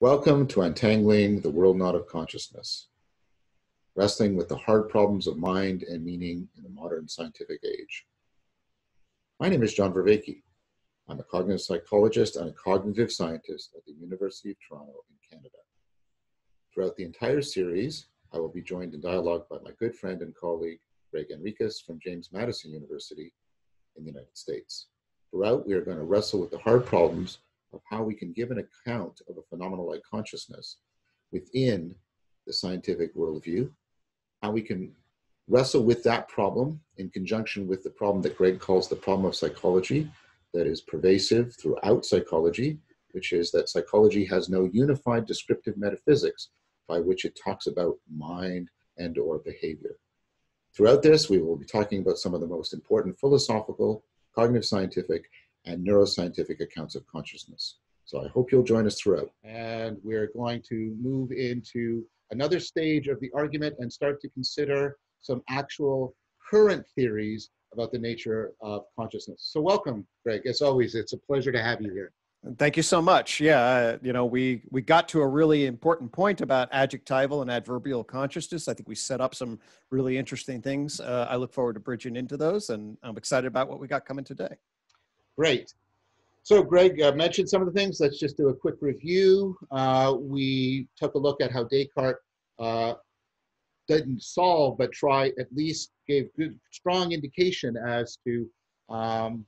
Welcome to Untangling the World Knot of Consciousness, wrestling with the hard problems of mind and meaning in the modern scientific age. My name is John Vervaeke. I'm a cognitive psychologist and a cognitive scientist at the University of Toronto in Canada. Throughout the entire series, I will be joined in dialogue by my good friend and colleague, Gregg Henriques from James Madison University in the United States. Throughout, we are going to wrestle with the hard problems of how we can give an account of a phenomenon like consciousness within the scientific worldview, how we can wrestle with that problem in conjunction with the problem that Greg calls the problem of psychology that is pervasive throughout psychology, which is that psychology has no unified descriptive metaphysics by which it talks about mind and or behavior. Throughout this, we will be talking about some of the most important philosophical, cognitive scientific, and neuroscientific accounts of consciousness. So I hope you'll join us throughout. And we're going to move into another stage of the argument and start to consider some actual current theories about the nature of consciousness. So welcome, Greg. As always, it's a pleasure to have you here. Thank you so much. Yeah, uh, you know, we we got to a really important point about adjectival and adverbial consciousness. I think we set up some really interesting things. Uh, I look forward to bridging into those, and I'm excited about what we got coming today. Great. So Greg uh, mentioned some of the things. Let's just do a quick review. Uh, we took a look at how Descartes uh, didn't solve, but try at least gave good, strong indication as to um,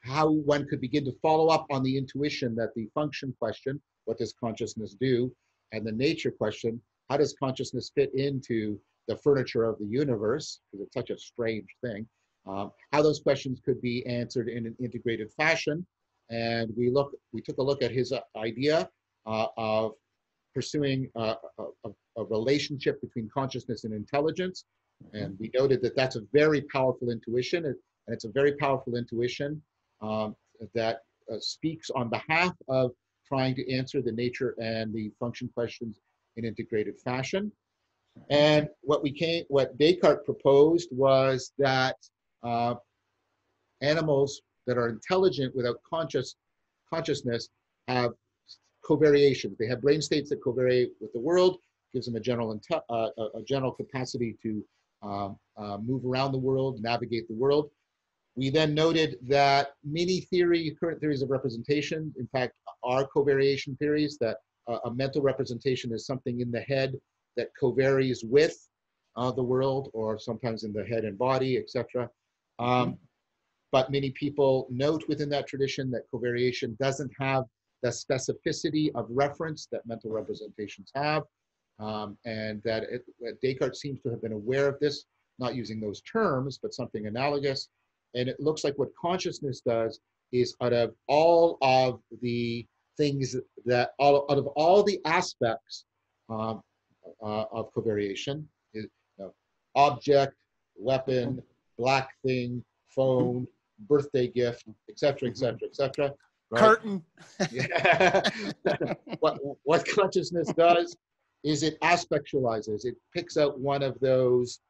how one could begin to follow up on the intuition that the function question, what does consciousness do, and the nature question, how does consciousness fit into the furniture of the universe, because it's such a strange thing, um, how those questions could be answered in an integrated fashion. And we look, we took a look at his uh, idea uh, of pursuing a, a, a, relationship between consciousness and intelligence. And we noted that that's a very powerful intuition, and it's a very powerful intuition um, that uh, speaks on behalf of trying to answer the nature and the function questions in integrated fashion. And what we came, what Descartes proposed was that uh, animals that are intelligent without conscious consciousness have covariations. They have brain states that covariate with the world, gives them a general uh, a general capacity to um, uh, move around the world, navigate the world. We then noted that many theory, current theories of representation, in fact, are covariation theories, that uh, a mental representation is something in the head that covaries with uh, the world, or sometimes in the head and body, etc. Um, but many people note within that tradition that covariation doesn't have the specificity of reference that mental representations have, um, and that, it, Descartes seems to have been aware of this, not using those terms, but something analogous. And it looks like what consciousness does is out of all of the things that, all, out of all the aspects um, uh, of covariation, you know, object, weapon, black thing, phone, birthday gift, etc., etc., etc. Curtain. Yeah. what, what consciousness does is it aspectualizes. It picks out one of those.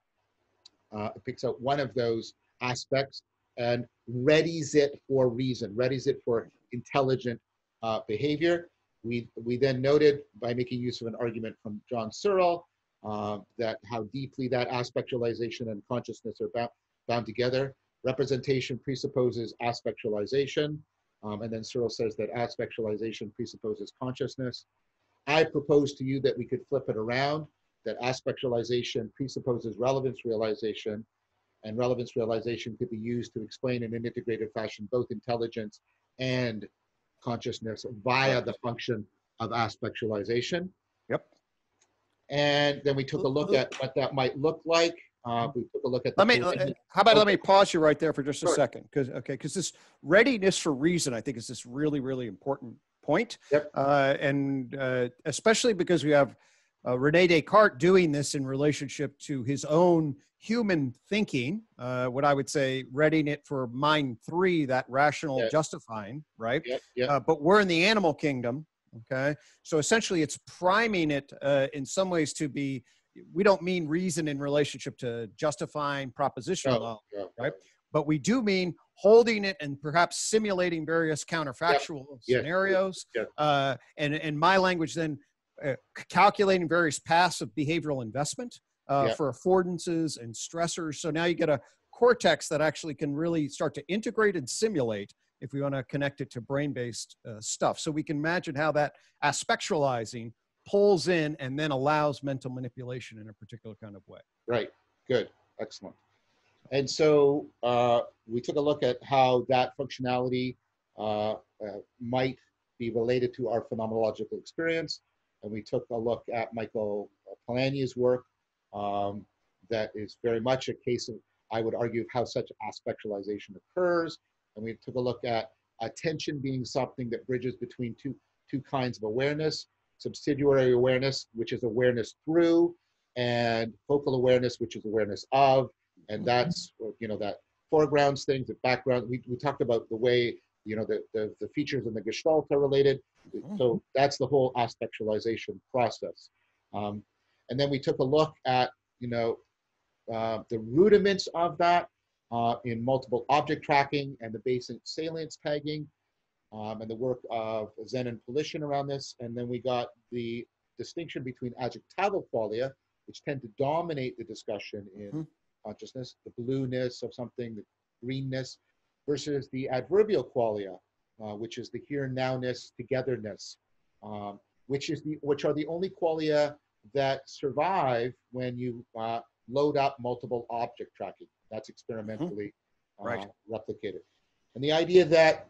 Uh, it picks out one of those aspects and readies it for reason, readies it for intelligent uh, behavior. We, we then noted by making use of an argument from John Searle uh, that how deeply that aspectualization and consciousness are bound, bound together. Representation presupposes aspectualization, um, and then Searle says that aspectualization presupposes consciousness. I propose to you that we could flip it around, that aspectualization presupposes relevance realization, and relevance realization could be used to explain in an integrated fashion both intelligence and consciousness via the function of aspectualization. Yep. And then we took a look at what that might look like. Uh, we took a look at. Let me. how about let me pause you right there for just a sure. second, because okay, because this readiness for reason, I think, is this really really important point. Yep. Uh, and uh, especially because we have uh, Rene Descartes doing this in relationship to his own human thinking, uh, what I would say, readying it for mind three, that rational yep. justifying, right? Yep. Yep. Uh, but we're in the animal kingdom, okay? So essentially, it's priming it uh, in some ways to be we don't mean reason in relationship to justifying propositional no, right? But we do mean holding it and perhaps simulating various counterfactual Yes. scenarios. Yes. Uh, and in my language, then uh, calculating various paths of behavioral investment uh, Yeah. for affordances and stressors. So now you get a cortex that actually can really start to integrate and simulate if we want to connect it to brain based uh, stuff. So we can imagine how that aspectualizing pulls in and then allows mental manipulation in a particular kind of way. Right. Good. Excellent. And so uh, we took a look at how that functionality uh, uh, might be related to our phenomenological experience. And we took a look at Michael Polanyi's work um, that is very much a case of, I would argue, how such aspectualization occurs. And we took a look at attention being something that bridges between two, two kinds of awareness, subsidiary awareness, which is awareness through, and focal awareness, which is awareness of, and that's you know that foregrounds things, the background. We, we talked about the way you know the, the the features and the Gestalt are related. So that's the whole aspectualization process. Um, and then we took a look at you know uh, the rudiments of that uh, in multiple object tracking and the basic salience tagging. Um, and the work of Zen and around this. And then we got the distinction between adjectival qualia, which tend to dominate the discussion in Mhm. consciousness, the blueness of something, the greenness, versus the adverbial qualia, uh, which is the here and nowness, togetherness, um, which is the which are the only qualia that survive when you uh, load up multiple object tracking. That's experimentally Right. uh, replicated. And the idea that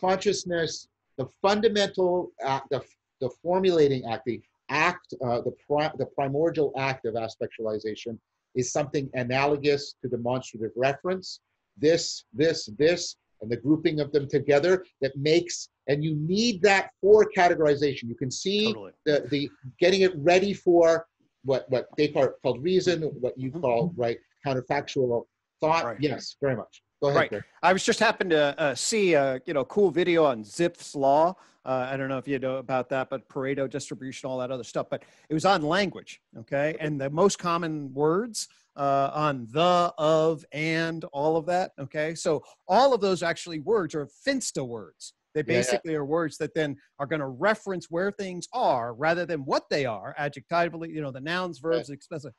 consciousness, the fundamental act, the, the formulating act, the act, uh, the, pri- the primordial act of aspectualization is something analogous to demonstrative reference. This, this, this, and the grouping of them together that makes, and you need that for categorization. You can see Totally. the, the getting it ready for what, what Descartes called reason, what you Mhm. call, right, counterfactual thought. Right. Yes, very much. Go ahead. Right. I was just happened to uh, see a you know cool video on Zipf's law. Uh, I don't know if you know about that, but Pareto distribution, all that other stuff. But it was on language, okay, and the most common words uh, on the, of, and, all of that, okay. So all of those actually words are FINST words. They Yeah, yeah. basically are words that then are going to reference where things are rather than what they are, adjectively. You know, the nouns, verbs, expressive.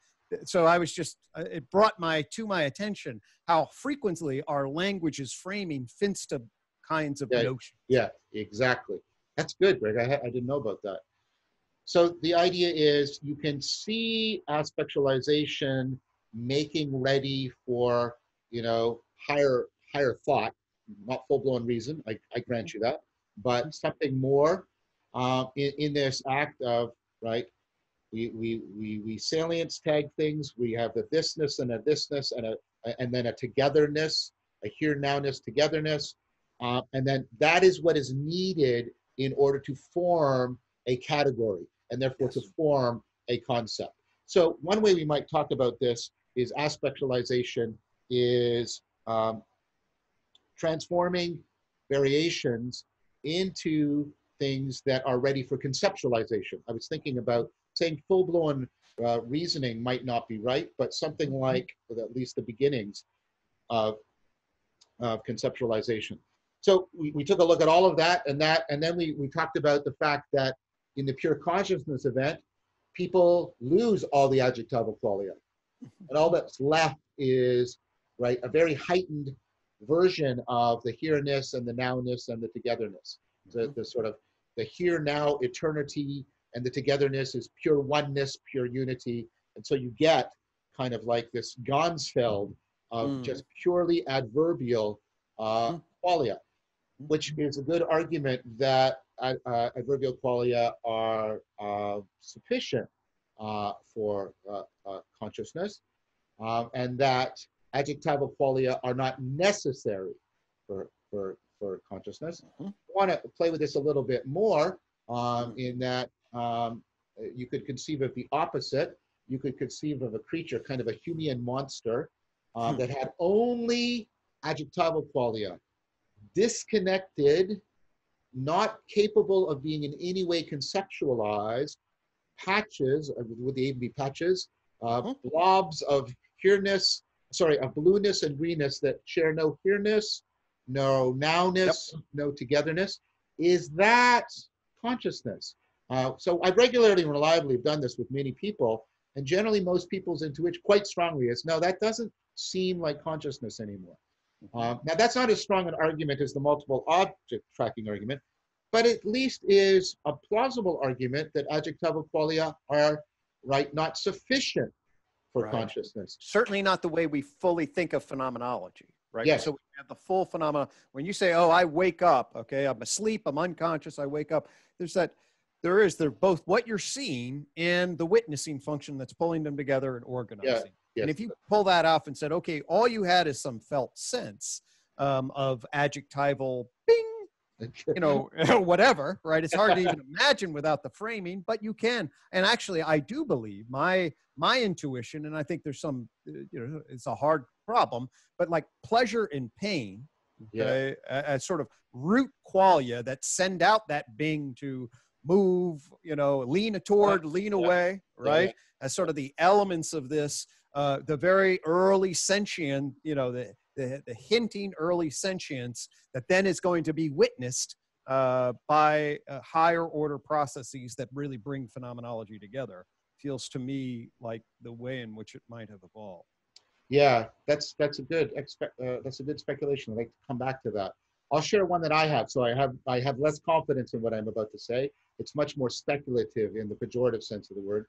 So I was just uh, it brought my to my attention how frequently our language is framing FINST kinds of Yeah. notions. Yeah, exactly. That's good, Greg. I, I didn't know about that. So the idea is you can see aspectualization making ready for, you know, higher higher thought, not full blown reason. I, I grant you that, but something more uh, in, in this act of right. We, we, we, we salience tag things. We have a thisness and a thisness and a and then a togetherness, a here nowness togetherness. Uh, and then that is what is needed in order to form a category and therefore to form a concept. So one way we might talk about this is aspectualization is um, transforming variations into things that are ready for conceptualization. I was thinking about saying full-blown uh, reasoning might not be right, but something mm-hmm. like at least the beginnings of, of conceptualization. So we, we took a look at all of that and that, and then we, we talked about the fact that in the pure consciousness event, people lose all the adjectival qualia. Mm-hmm. And all that's left is, right, a very heightened version of the here-ness and the nowness and the togetherness. The, mm-hmm. the sort of the here, now, eternity, and the togetherness is pure oneness, pure unity. And so you get kind of like this Ganzfeld of Mm. just purely adverbial uh, Mm. qualia, which is a good argument that uh, uh, adverbial qualia are uh, sufficient uh, for uh, consciousness, um, and that adjectival qualia are not necessary for, for, for consciousness. Mhm. I want to play with this a little bit more um, Mm. in that um, you could conceive of the opposite. You could conceive of a creature, kind of a Humean monster, uh, Hmm. that had only adjectival qualia, disconnected, not capable of being in any way conceptualized, patches, uh, would they even be patches, uh, blobs of here-ness, sorry, of blueness and greenness that share no here-ness no nowness, no togetherness. Is that consciousness? Uh, so I regularly and reliably have done this with many people, and generally most people's intuition quite strongly is no, that doesn't seem like consciousness anymore. Uh, now that's not as strong an argument as the multiple object tracking argument, but at least is a plausible argument that adjectival qualia are right not sufficient for Right. consciousness. Certainly not the way we fully think of phenomenology, right? Yes. So we have the full phenomena. When you say, "Oh, I wake up," okay, I'm asleep, I'm unconscious, I wake up. There's that. There is there both what you're seeing and the witnessing function that's pulling them together and organizing. Yes. And if you pull that off and said, okay, all you had is some felt sense um, of adjectival bing, you know, whatever, right? It's hard to even imagine without the framing, but you can. And actually, I do believe my my intuition, and I think there's some, uh, you know, it's a hard problem, but like pleasure and pain, yeah. okay, a- as sort of root qualia that send out that bing to move, you know, lean toward, lean Yeah. away, Yeah, right? As sort of the elements of this, uh, the very early sentient, you know, the, the, the hinting early sentience that then is going to be witnessed uh, by uh, higher order processes that really bring phenomenology together feels to me like the way in which it might have evolved. Yeah, that's that's a good expect. Uh, that's a good speculation. I'd like to come back to that. I'll share one that I have. So I have I have less confidence in what I'm about to say. It's much more speculative in the pejorative sense of the word.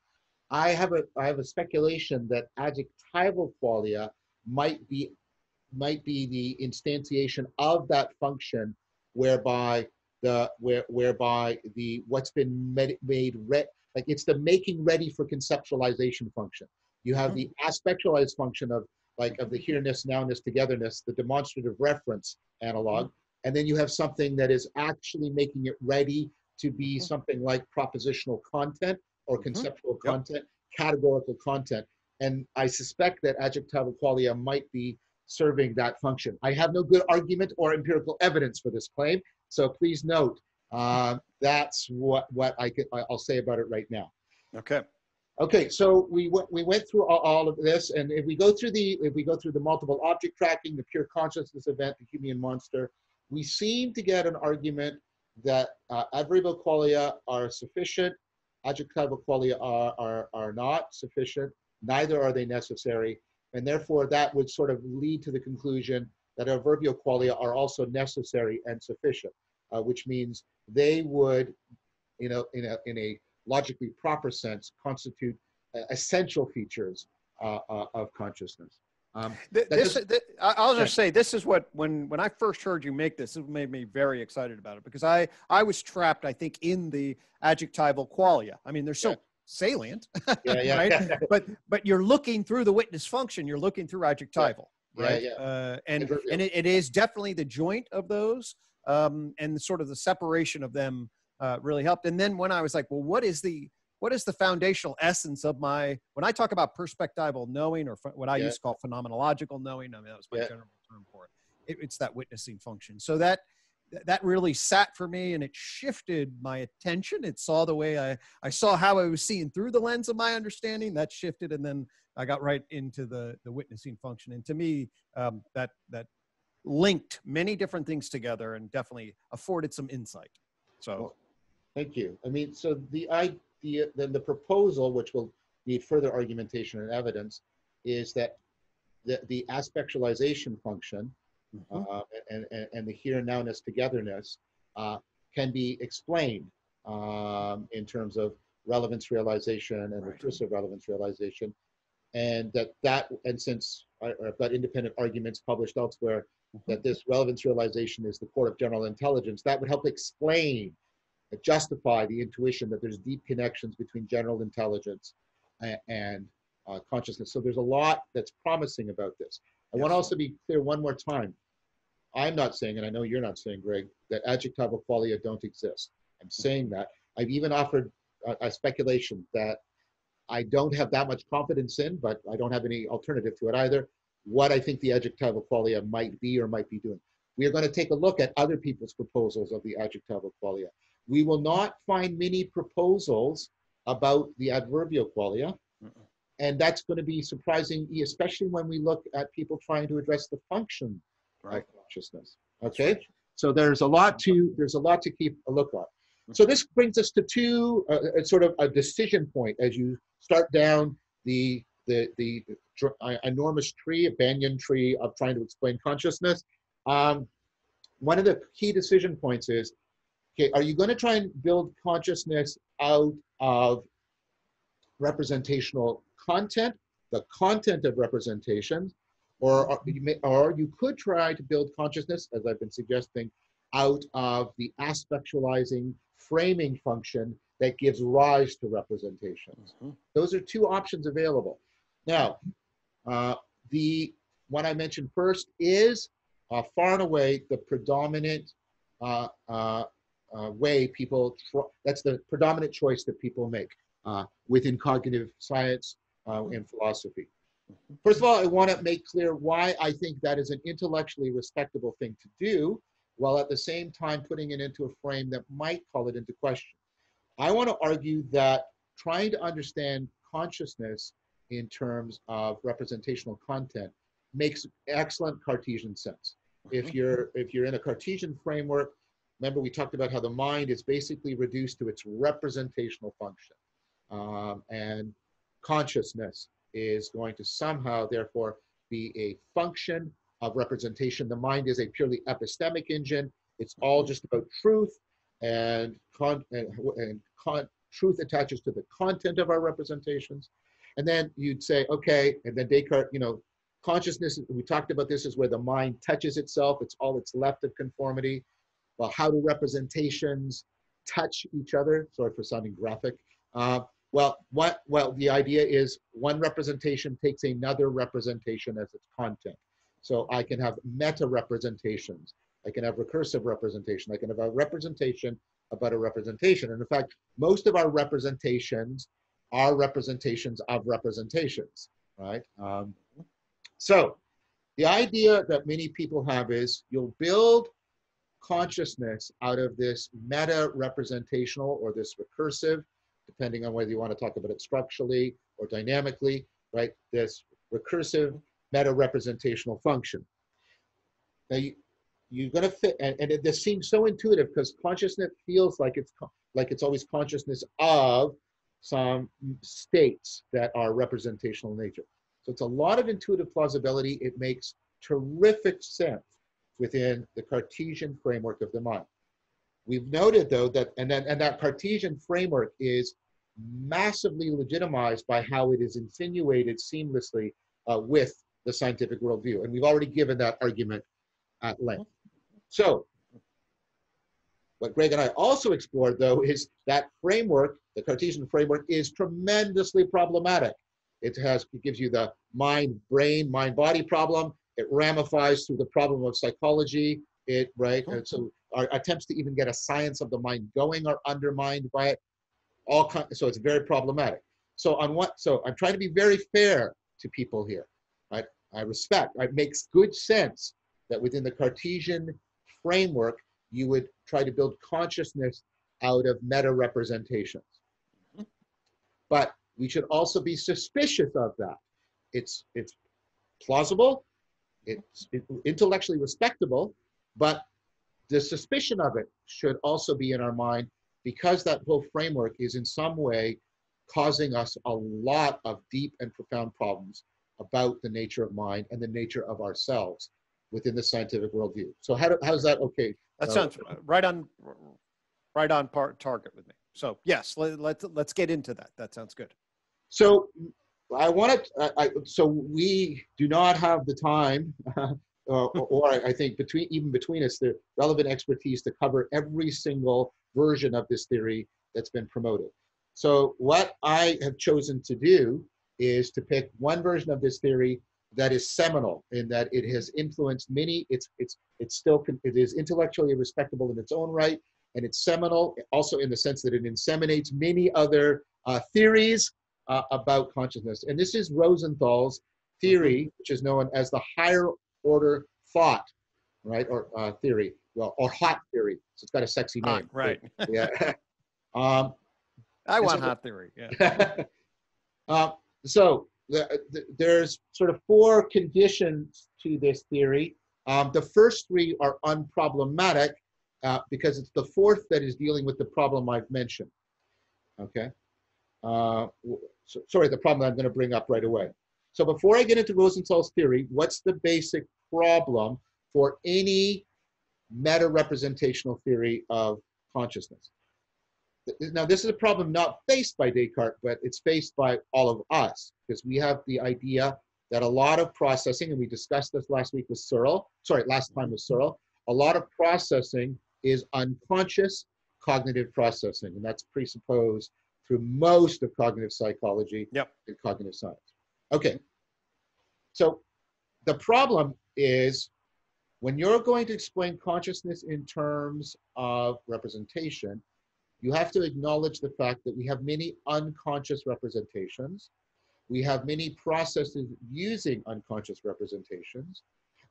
I have a I have a speculation that adjectival qualia might be might be the instantiation of that function whereby the where whereby the what's been made, made re, like it's the making ready for conceptualization function. You have the mm-hmm. aspectualized function of like of the here-ness, nowness, togetherness, the demonstrative reference analog, mm-hmm. and then you have something that is actually making it ready to be something like propositional content or Mhm. conceptual Yep. content, categorical content. And I suspect that adjectival qualia might be serving that function. I have no good argument or empirical evidence for this claim, so please note uh, that's what what I could I'll say about it right now. Okay. Okay, so we went we went through all, all of this, and if we go through the if we go through the multiple object tracking, the pure consciousness event, the Humean monster, we seem to get an argument that uh, adverbial qualia are sufficient, adjectival qualia are, are are not sufficient. Neither are they necessary, and therefore that would sort of lead to the conclusion that adverbial qualia are also necessary and sufficient, uh, which means they would, you know, in a in a logically proper sense, constitute uh, essential features uh, uh, of consciousness. Um, This, just- th- I- I'll just say this is what when when I first heard you make this, it made me very excited about it because I I was trapped, I think, in the adjectival qualia. I mean, they're so Yeah. salient, yeah, yeah, right? but but you're looking through the witness function. You're looking through adjectival, right? yeah. Uh, and and it, it is definitely the joint of those, um, and sort of the separation of them uh, really helped. And then when I was like, well, what is the what is the foundational essence of my when I talk about perspectival knowing or what I Yeah. used to call phenomenological knowing? I mean, that was my Yeah. general term for it. it. It's that witnessing function. So that that really sat for me and it shifted my attention. It saw the way I I saw how I was seeing through the lens of my understanding. That shifted, and then I got right into the the witnessing function. And to me, um, that that linked many different things together and definitely afforded some insight. So Well, Thank you. I mean, so the idea, then the proposal, which will need further argumentation and evidence, is that the, the aspectualization function mhm. uh, and, and, and the here and nowness togetherness uh, can be explained um, in terms of relevance realization and Right. recursive relevance realization. And that, that and since I, I've got independent arguments published elsewhere that this relevance realization is the core of general intelligence, that would help explain, uh, justify the intuition that there's deep connections between general intelligence and, and uh, consciousness. So there's a lot that's promising about this. I want to also be clear one more time. I'm not saying, and I know you're not saying, Greg, that adjectival qualia don't exist. I'm saying that. I've even offered a, a speculation that I don't have that much confidence in, but I don't have any alternative to it either. What I think the adjectival qualia might be or might be doing. We are going to take a look at other people's proposals of the adjectival qualia. We will not find many proposals about the adverbial qualia. And that's going to be surprising, especially when we look at people trying to address the function Right. of consciousness. Okay, so there's a lot to there's a lot to keep a look on. So this brings us to two uh, uh, sort of a decision point as you start down the the the uh, enormous tree, a banyan tree of trying to explain consciousness. Um, one of the key decision points is, okay, are you going to try and build consciousness out of representational content, the content of representations, or are- you may, or you could try to build consciousness, as I've been suggesting, out of the aspectualizing framing function that gives rise to representations. Mhm. Those are two options available. Now, uh, the one I mentioned first is uh, far and away the predominant uh, uh, way people, that's the predominant choice that people make uh, within cognitive science uh, and philosophy. First of all, I want to make clear why I think that is an intellectually respectable thing to do, while at the same time putting it into a frame that might call it into question. I want to argue that trying to understand consciousness in terms of representational content makes excellent Cartesian sense. If you're if you're in a Cartesian framework, remember we talked about how the mind is basically reduced to its representational function, um, and consciousness is going to somehow therefore be a function of representation. The mind is a purely epistemic engine. It's all just about truth, and con and, con truth attaches to the content of our representations. And then you'd say, okay, and then Descartes, you know, consciousness, we talked about this, is where the mind touches itself. It's all that's left of conformity. Well, how do representations touch each other? Sorry for sounding graphic. Uh, well, what, well, the idea is one representation takes another representation as its content. So I can have meta representations. I can have recursive representation. I can have a representation about a representation. And in fact, most of our representations are representations of representations, right? Um, so the idea that many people have is you'll build consciousness out of this meta representational or this recursive, depending on whether you want to talk about it structurally or dynamically, right? This recursive meta representational function. Now you, you're going to fit, and, and it, this seems so intuitive because consciousness feels like it's like it's always consciousness of some states that are representational in nature. So it's a lot of intuitive plausibility. It makes terrific sense within the Cartesian framework of the mind. We've noted though that, and then and that Cartesian framework is massively legitimized by how it is insinuated seamlessly uh, with the scientific worldview. And we've already given that argument at length. So what Greg and I also explored though is that framework, the Cartesian framework is tremendously problematic. It has, it gives you the mind, brain, mind, body problem. It ramifies through the problem of psychology. It, right? So mm-hmm. our attempts to even get a science of the mind going are undermined by it. All kind, so it's very problematic. So on what, so I'm trying to be very fair to people here, right? I respect, it makes good sense that within the Cartesian framework, you would try to build consciousness out of meta representations. Mm-hmm. But we should also be suspicious of that. It's, it's plausible, it's intellectually respectable, but the suspicion of it should also be in our mind because that whole framework is in some way causing us a lot of deep and profound problems about the nature of mind and the nature of ourselves within the scientific worldview. So how, do, how is that okay? That Uh, sounds right on, right on part target with me. So yes, let, let's let's get into that. That sounds good. So I want to, so we do not have the time, uh, or, or I think between, even between us, the relevant expertise to cover every single version of this theory that's been promoted. So what I have chosen to do is to pick one version of this theory that is seminal in that it has influenced many, it's, it's, it's still, it is intellectually respectable in its own right, and it's seminal also in the sense that it inseminates many other uh, theories uh, about consciousness. And this is Rosenthal's theory, which is known as the higher order thought, right? Or uh, theory, well, or hot theory. So it's got a sexy name. right. Yeah. um, I want it- hot theory. Yeah. uh, so the, the, there's sort of four conditions to this theory Um, the first three are unproblematic uh, because it's the fourth that is dealing with the problem I've mentioned. Okay. Uh, so, sorry, the problem I'm going to bring up right away. So before I get into Rosenthal's theory, what's the basic problem for any meta-representational theory of consciousness? Now, this is a problem not faced by Descartes, but it's faced by all of us because we have the idea that a lot of processing, and we discussed this last week with Searle, sorry, last time with Searle, a lot of processing is unconscious cognitive processing, and that's presupposed through most of cognitive psychology yep. and cognitive science. Okay, so the problem is when you're going to explain consciousness in terms of representation, you have to acknowledge the fact that we have many unconscious representations. We have many processes using unconscious representations.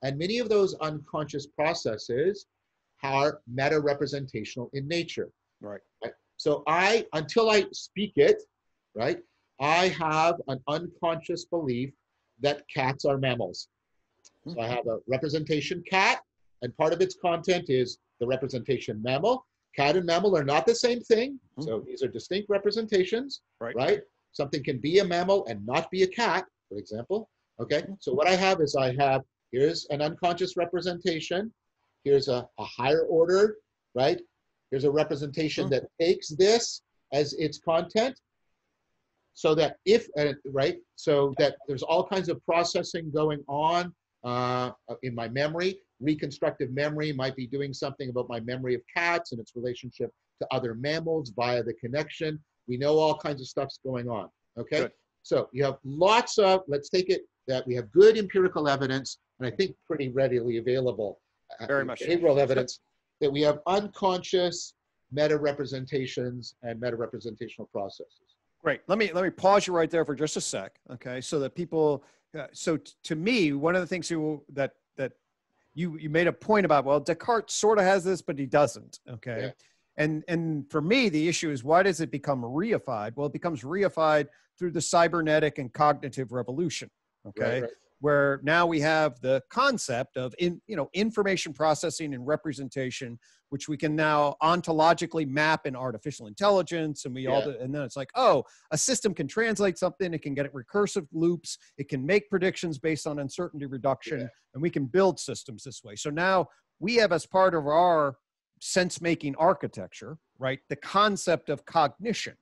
And many of those unconscious processes are meta representational in nature. Right. So I, until I speak it, right, I have an unconscious belief that cats are mammals. So I have a representation cat, and part of its content is the representation mammal. Cat and mammal are not the same thing. Hmm. So these are distinct representations, right? right? Something can be a mammal and not be a cat, for example. Okay, hmm. so what I have is I have, here's an unconscious representation. Here's a, a higher order, right? Here's a representation that takes this as its content so that if, uh, right, so that there's all kinds of processing going on uh, in my memory. Reconstructive memory might be doing something about my memory of cats and its relationship to other mammals via the connection. We know all kinds of stuff's going on, okay? Good. So you have lots of, let's take it that we have good empirical evidence, and I think pretty readily available uh, Very much. behavioral evidence that we have unconscious meta representations and meta representational processes. Great. Let me let me pause you right there for just a sec, okay? So that people. Uh, so to me, one of the things you that that you you made a point about. Well, Descartes sort of has this, but he doesn't. Okay. Yeah. And and for me, the issue is why does it become reified? Well, it becomes reified through the cybernetic and cognitive revolution. Okay. Right, right. Where now we have the concept of in you know information processing and representation which we can now ontologically map in artificial intelligence and we all Yeah. do, and then it's like oh a system can translate something it can get recursive loops it can make predictions based on uncertainty reduction Yeah. and we can build systems this way so now we have as part of our sense making architecture right the concept of cognition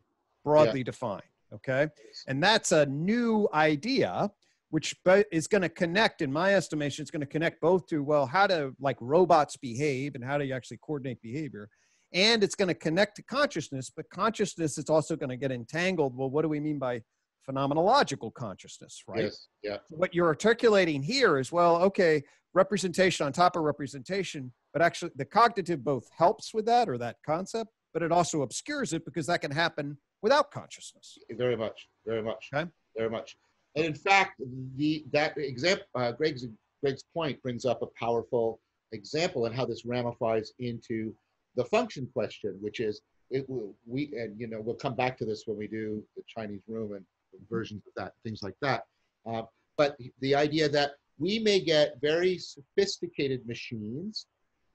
broadly defined okay and that's a new idea which is going to connect in my estimation it's going to connect both to well how do like robots behave and how do you actually coordinate behavior and it's going to connect to consciousness but consciousness is also going to get entangled well what do we mean by phenomenological consciousness right Yes, yeah, what you're articulating here is well okay representation on top of representation but actually the cognitive both helps with that or that concept but it also obscures it because that can happen without consciousness very much, very much, Okay. very much. And in fact, the that example, uh, Greg's Greg's point brings up a powerful example and how this ramifies into the function question, which is it will we and you know we'll come back to this when we do the Chinese room and versions of that, things like that. Uh, but the idea that we may get very sophisticated machines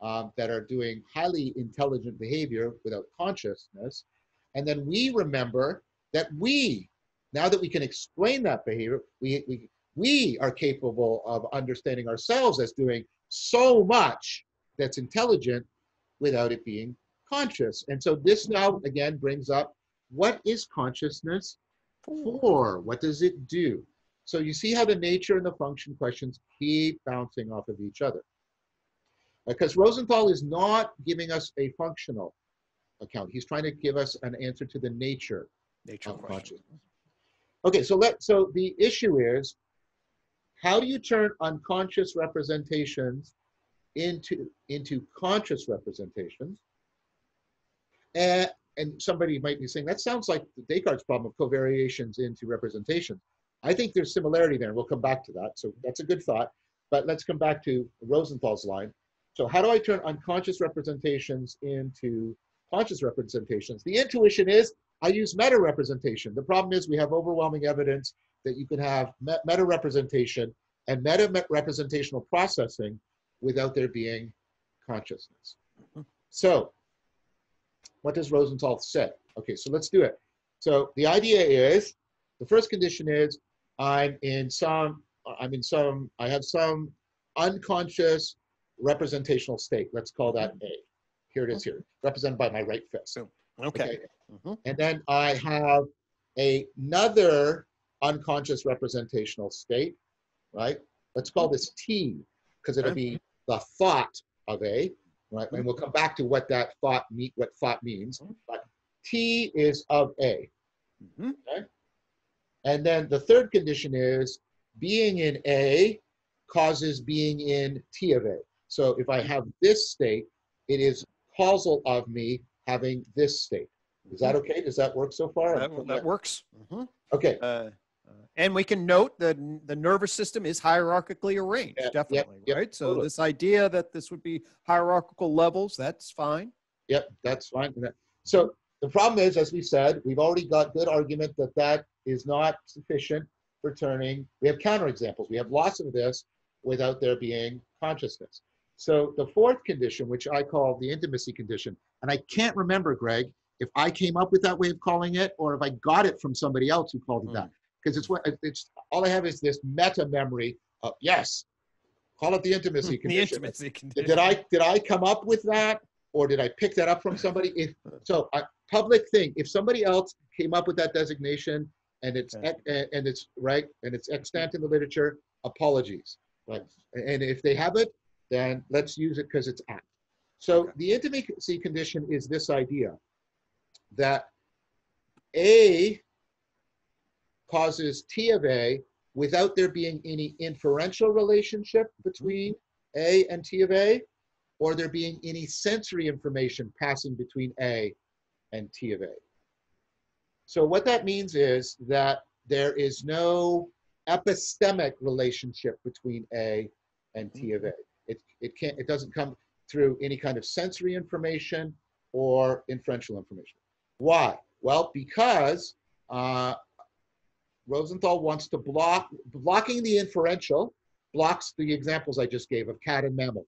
um, that are doing highly intelligent behavior without consciousness, and then we remember that we, now that we can explain that behavior, we, we, we are capable of understanding ourselves as doing so much that's intelligent without it being conscious. And so this now again brings up what is consciousness for? What does it do? So you see how the nature and the function questions keep bouncing off of each other. Because Rosenthal is not giving us a functional account. He's trying to give us an answer to the nature nature of question consciousness. Okay, so let so the issue is how do you turn unconscious representations into into conscious representations? And and somebody might be saying that sounds like Descartes' problem of covariations into representations. I think there's similarity there, and we'll come back to that. So that's a good thought. But let's come back to Rosenthal's line. So how do I turn unconscious representations into conscious representations? The intuition is I use meta representation. The problem is we have overwhelming evidence that you can have meta representation and meta representational processing without there being consciousness. So, what does Rosenthal say? Okay, so let's do it. So the idea is, the first condition is, I'm in some, I'm in some, I have some unconscious representational state. Let's call that A. Here it is here, represented by my right fist. Okay. Mhm. And then I have another unconscious representational state, right? Let's call this T, because it'll be the thought of A, right? And we'll come back to what that thought mean, what thought means. But T is of A. Mhm. And then the third condition is being in A causes being in T of A. So if I have this state, it is causal of me having this state. Is that okay? Does that work so far? That, that works. Mhm. Okay. Uh, uh, and we can note that the nervous system is hierarchically arranged, Yeah, yep, definitely, yep, right? So totally. this idea that this would be hierarchical levels, that's fine. Yep, that's fine. So the problem is, as we said, we've already got good argument that that is not sufficient for turning. We have counterexamples. We have lots of this without there being consciousness. So the fourth condition, which I call the intimacy condition, and I can't remember, Greg, if I came up with that way of calling it or if I got it from somebody else who called it that. Mm. Because it's what it's all I have is this meta memory of yes, call it the intimacy condition. the intimacy Did, condition. did I did I come up with that, or did I pick that up from somebody? If so, a public thing. If somebody else came up with that designation and it's Okay. and and it's right and it's extant in the literature, apologies. Right, and if they have it, then let's use it because it's apt. So Okay. the intimacy condition is this idea that A causes T of A without there being any inferential relationship between A and T of A, or there being any sensory information passing between A and T of A. So what that means is that there is no epistemic relationship between A and T of A. It, it can't, it doesn't come through any kind of sensory information or inferential information. Why? Well, because uh, Rosenthal wants to block, blocking the inferential blocks the examples I just gave of cat and mammal,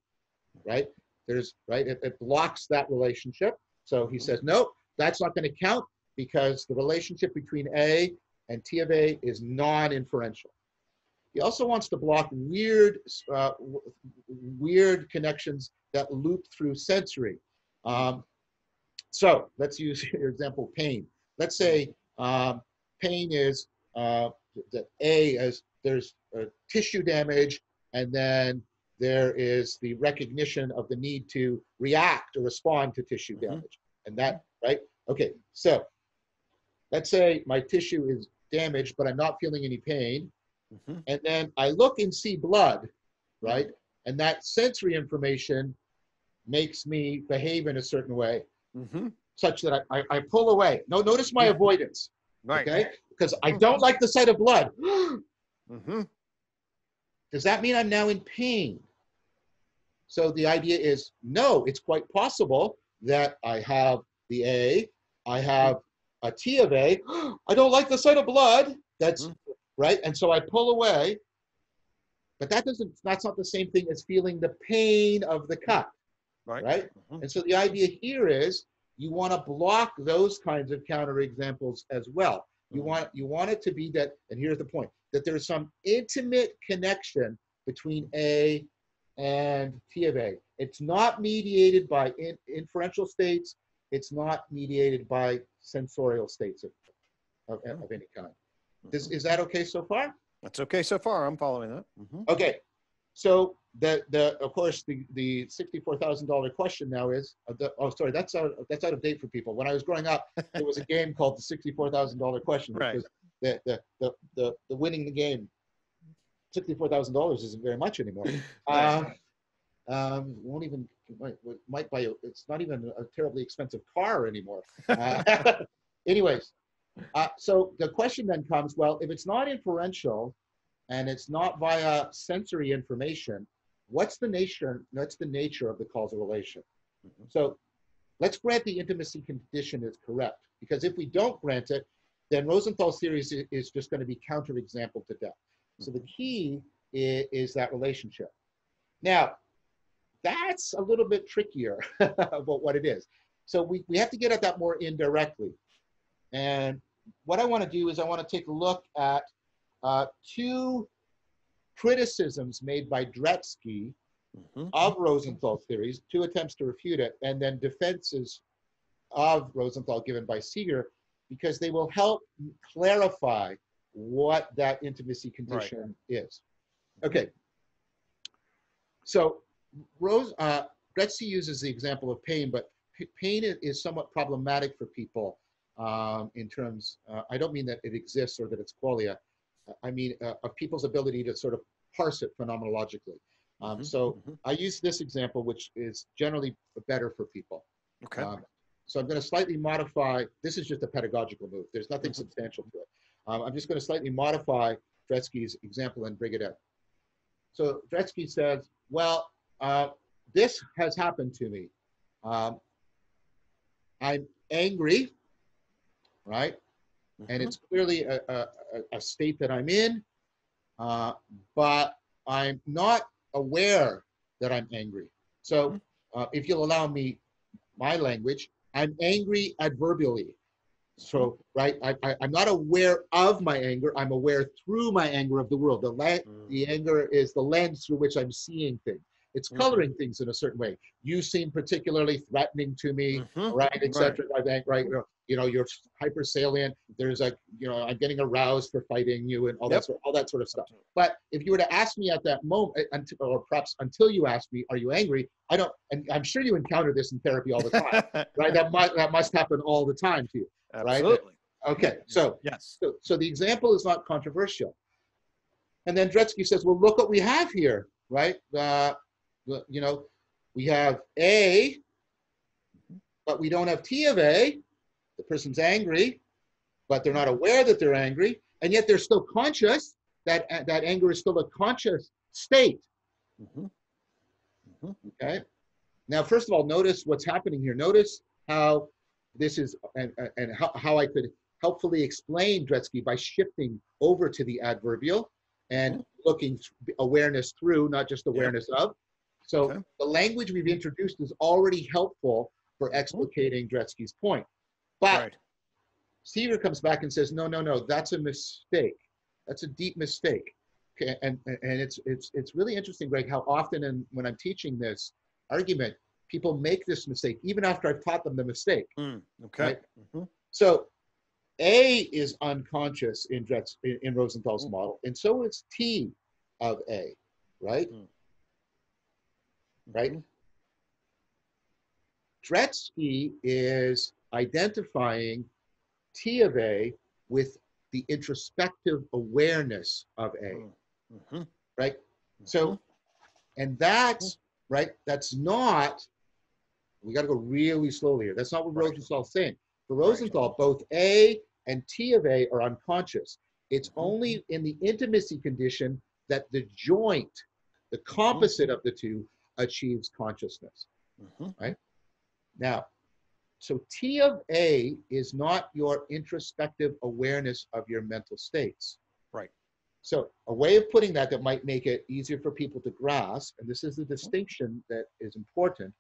right? There's, right, it, it blocks that relationship. So he says, nope, that's not going to count because the relationship between A and T of A is non-inferential. He also wants to block weird, uh, weird connections that loop through sensory. Um, so let's use your example, pain. Let's say um, pain is uh, that A is there's uh, tissue damage, and then there is the recognition of the need to react or respond to tissue Mhm. damage, and that right? Okay, so let's say my tissue is damaged, but I'm not feeling any pain, Mhm. and then I look and see blood, right? And that sensory information makes me behave in a certain way, Mhm. such that I, I, I pull away. No, notice my avoidance, Right. okay? Because I don't like the sight of blood. Mhm. Does that mean I'm now in pain? So the idea is no, it's quite possible that I have the A, I have a T of A. I don't like the sight of blood. That's Mhm. Right. And so I pull away. But that doesn't, that's not the same thing as feeling the pain of the cut, Right. right? Mhm. And so the idea here is you want to block those kinds of counterexamples as well. You Mhm. want you want it to be that, and here's the point, that there's some intimate connection between A and T of A. It's not mediated by in, inferential states. It's not mediated by sensorial states of, of, of any kind. Is, is that okay so far? That's okay so far. I'm following that. Mhm. Okay, so the the of course the the sixty four thousand dollar question now is uh, the, oh sorry that's out that's out of date for people. When I was growing up, there was a game called the sixty four thousand dollar question. which Right. was The, the the the the winning the game. Sixty four thousand dollars isn't very much anymore. Uh, um, won't even might, might buy a, it's not even a terribly expensive car anymore. Uh, anyways, uh, so the question then comes: Well, if it's not inferential, and it's not via sensory information, what's the nature? What's the nature of the causal relation? Mhm. So, let's grant the intimacy condition is correct, because if we don't grant it, then Rosenthal's theory is, is just going to be counterexample to death. So the key is, is that relationship. Now, that's a little bit trickier about what it is. So we, we have to get at that more indirectly. And what I want to do is I want to take a look at uh, two criticisms made by Dretske Mhm. of Rosenthal's theories, two attempts to refute it, and then defenses of Rosenthal given by Seager, because they will help clarify what that intimacy condition is. Okay. So Rose, uh, Dretske uses the example of pain, but p- pain is somewhat problematic for people um, in terms, uh, I don't mean that it exists or that it's qualia. I mean uh, of people's ability to sort of parse it phenomenologically. Um, Mhm, so mhm. I use this example, which is generally better for people. Okay. Um, so I'm going to slightly modify, this is just a pedagogical move. There's nothing Mhm. substantial to it. Um, I'm just going to slightly modify Dretske's example and bring it up. So Dretske says, well, uh, this has happened to me. Um, I'm angry, right? And Mhm. it's clearly a, a, a- state that I'm in, uh, but I'm not aware that I'm angry. So uh, if you'll allow me my language, I'm angry adverbially. So, right, I, I, I'm not aware of my anger. I'm aware through my anger of the world. The, la- Mm. the anger is the lens through which I'm seeing things. It's Mhm. coloring things in a certain way. You seem particularly threatening to me, Mhm. right, etc. Right. Right, right, you know, you know, you're hyper salient. There's like, you know, I'm getting aroused for fighting you and all Yep. that sort, all that sort of stuff. But if you were to ask me at that moment, until, or perhaps until you ask me, are you angry? I don't, and I'm sure you encounter this in therapy all the time, right? That must, that must happen all the time to you. Absolutely. Okay, so, Yes. so, so the example is not controversial. And then Dretske says, well, look what we have here, right? Uh, the- you know, we have A, but we don't have T of A. The person's angry, but they're not aware that they're angry, and yet they're still conscious. That uh, that anger is still a conscious state. Mhm. Okay. Now, first of all, notice what's happening here. Notice how this is, and, and how, how I could helpfully explain Dretske by shifting over to the adverbial and mm-hmm. looking th- awareness through, not just awareness of. So Okay. the language we've introduced is already helpful for mm-hmm. explicating Dretske's point. But Right. Seager comes back and says, no, no, no, that's a mistake. That's a deep mistake. Okay, and, and it's, it's, it's really interesting, Greg, how often in, when I'm teaching this argument, people make this mistake, even after I've taught them the mistake. Mm, Okay. Right. Mhm. So A is unconscious in, Dretz, in, in Rosenthal's Mm. model, and so is T of A, right? Right. Mhm. Dretske is identifying T of A with the introspective awareness of A, Mhm. right? So, and that's right. That's not. We got to go really slowly here. That's not what Right. Rosenthal's saying. For Right. Rosenthal, both A and T of A are unconscious. It's Mhm. only in the intimacy condition that the joint, the composite of the two, achieves consciousness. Mhm. Now, so T of A is not your introspective awareness of your mental states. Right. So a way of putting that that might make it easier for people to grasp, and this is the distinction that is important,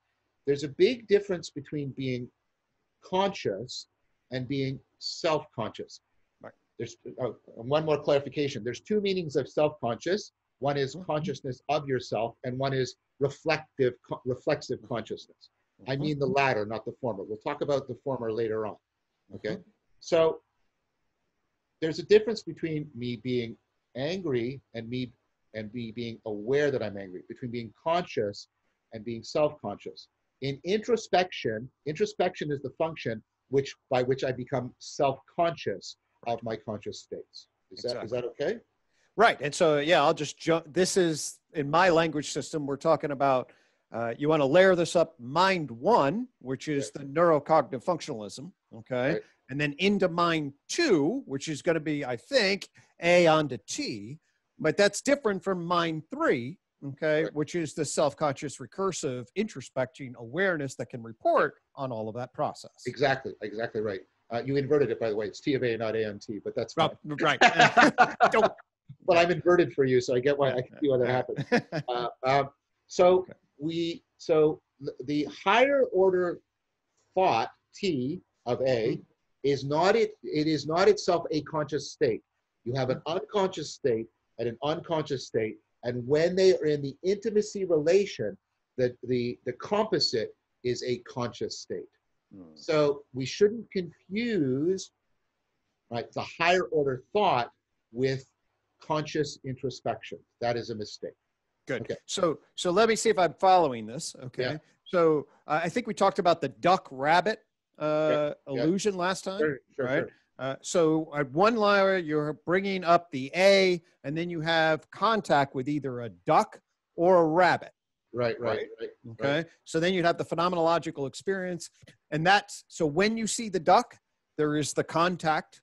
there's a big difference between being conscious and being self-conscious. Right. There's uh, one more clarification. There's two meanings of self-conscious. One is Mhm. consciousness of yourself, and one is reflective, co- reflexive consciousness. I Mhm. mean the latter, not the former. We'll talk about the former later on. Okay. Mhm. So there's a difference between me being angry and me and me being aware that I'm angry, between being conscious and being self-conscious. In introspection, introspection is the function which by which I become self-conscious of my conscious states. Is that is that okay? Right. And so, yeah, I'll just jump. This is in my language system, we're talking about, uh, you want to layer this up mind one, which is the neurocognitive functionalism. Okay. Right. And then into mind two, which is going to be, I think, A onto T, but that's different from mind three. Okay. Right. Which is the self conscious, recursive, introspecting awareness that can report on all of that process. Exactly, exactly right. Uh, you inverted it, by the way. It's T of A, not A on T, but that's fine. Right. Don't- but I'm inverted for you, so I get why I can see why that happened. Uh, um, so we so th- the higher order thought T of A is not it it is not itself a conscious state. You have an unconscious state and an unconscious state, and when they are in the intimacy relation, the the the composite is a conscious state. Hmm. So we shouldn't confuse right the higher order thought with conscious introspection. That is a mistake. Good. Okay. So, so let me see if I'm following this. Okay. Yeah. So uh, I think we talked about the duck rabbit uh, yeah. illusion last time. Sure, sure, right? sure. Uh, so at one layer, you're bringing up the A, and then you have contact with either a duck or a rabbit. Right, right, Right. right. Okay. So then you'd have the phenomenological experience. And that's so when you see the duck, there is the contact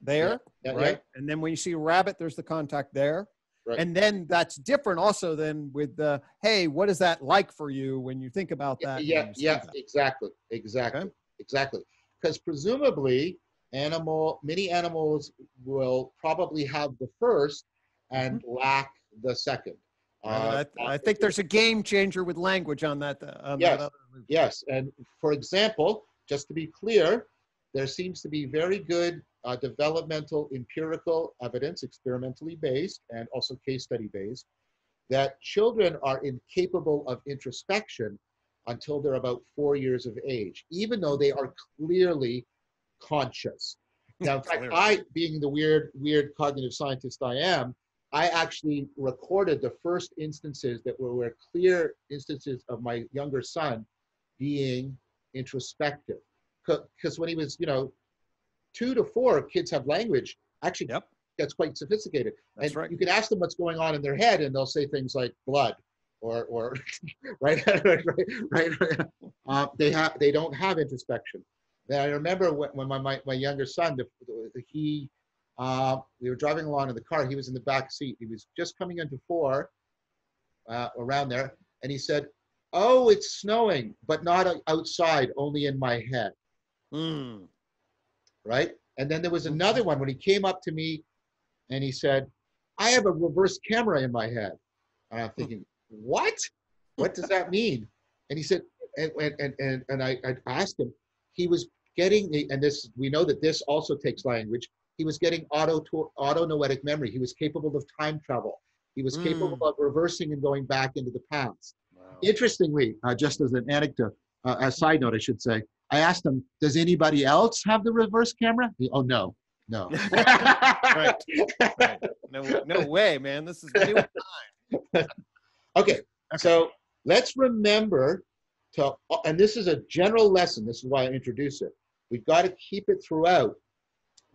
there, Yeah, right? yeah. And then when you see a rabbit, there's the contact there. Right. And then that's different also than with the, hey, what is that like for you when you think about that? yeah, yeah, that? exactly, exactly, Okay. exactly. Because presumably, animal, many animals will probably have the first and lack the second. Mm-hmm. Uh, I, I think there's a game changer with language on that. uh, On Yes. that. Yes, and for example, just to be clear, there seems to be very good uh, developmental empirical evidence, experimentally based and also case study based, that children are incapable of introspection until they're about four years of age, even though they are clearly conscious. Now, in fact, I, being the weird, weird cognitive scientist I am, I actually recorded the first instances that were, were clear instances of my younger son being introspective. Because when he was, you know, two to four, kids have language. Actually, Yep. that's quite sophisticated. That's and right. you can ask them what's going on in their head, and they'll say things like blood, or or right, right, right. Uh, they have they don't have introspection. And I remember when, when my, my my younger son, the, the, he, uh, we were driving along in the car. He was in the back seat. He was just coming into four, uh, around there, and he said, "Oh, it's snowing, but not outside, only in my head." Mm. right? And then there was another one when he came up to me and he said, I have a reverse camera in my head. And I'm thinking, what? What does that mean? And he said, and, and, and, and I, I asked him, he was getting, the- and this, we know that this also takes language. He was getting auto, auto-noetic memory. He was capable of time travel. He was capable of reversing and going back into the past. Interestingly, uh, just as an anecdote, uh, a side note, I should say, I asked him, "Does anybody else have the reverse camera?" Oh no, no. Right. Right. No, no way, man. This is new. okay, so let's remember to, and this is a general lesson. This is why I introduce it. We've got to keep it throughout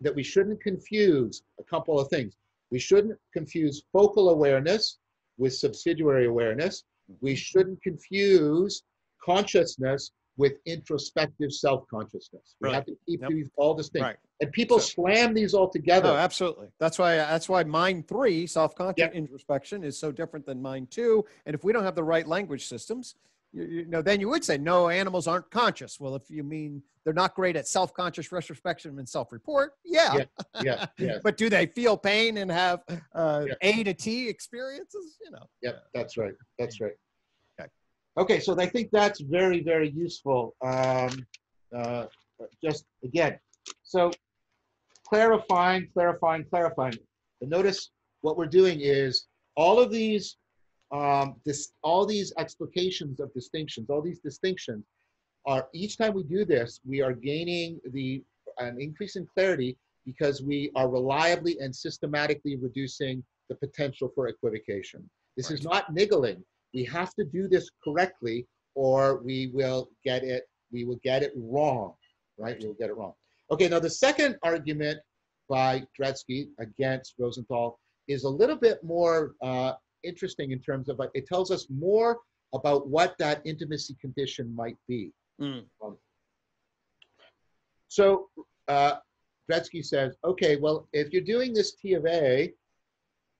that we shouldn't confuse a couple of things. We shouldn't confuse focal awareness with subsidiary awareness. We mm-hmm. shouldn't confuse consciousness with introspective self-consciousness. We Right. have to keep Yep. these all distinct. Right. And people So- slam these all together. No, absolutely. That's why. That's why mind three, self-conscious Yeah. introspection, is so different than mind two. And if we don't have the right language systems, you, you know, then you would say no, animals aren't conscious. Well, if you mean they're not great at self-conscious retrospection and self-report, yeah. yeah, yeah. but do they feel pain and have uh, Yeah. A to T experiences? You know. Yep, that's right. That's right. Okay. So I think that's very, very useful. Um, uh, just again, so clarifying, clarifying, clarifying. But notice what we're doing is all of these, um, this, all these explications of distinctions, all these distinctions are each time we do this, we are gaining the an increase in clarity because we are reliably and systematically reducing the potential for equivocation. This is not niggling. We have to do this correctly or we will get it, we will get it wrong, right? We'll get it wrong. Okay, now the second argument by Dretske against Rosenthal is a little bit more uh, interesting in terms of, it tells us more about what that intimacy condition might be. Mm. So uh, Dretske says, okay, well, if you're doing this T of A,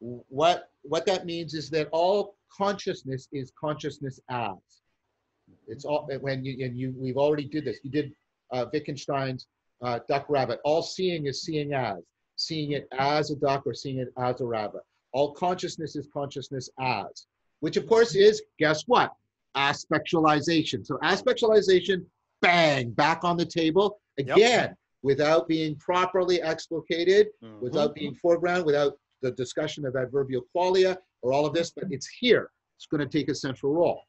what what that means is that all consciousness is consciousness as. It's all when you and you we've already did this. You did uh, Wittgenstein's uh, duck rabbit. All seeing is seeing as, seeing it as a duck or seeing it as a rabbit. All consciousness is consciousness as, which of course is guess what? aspectualization. So aspectualization, bang, back on the table again, without being properly explicated, Mhm. without being foreground, without the discussion of adverbial qualia or all of this, but it's here. It's going to take a central role.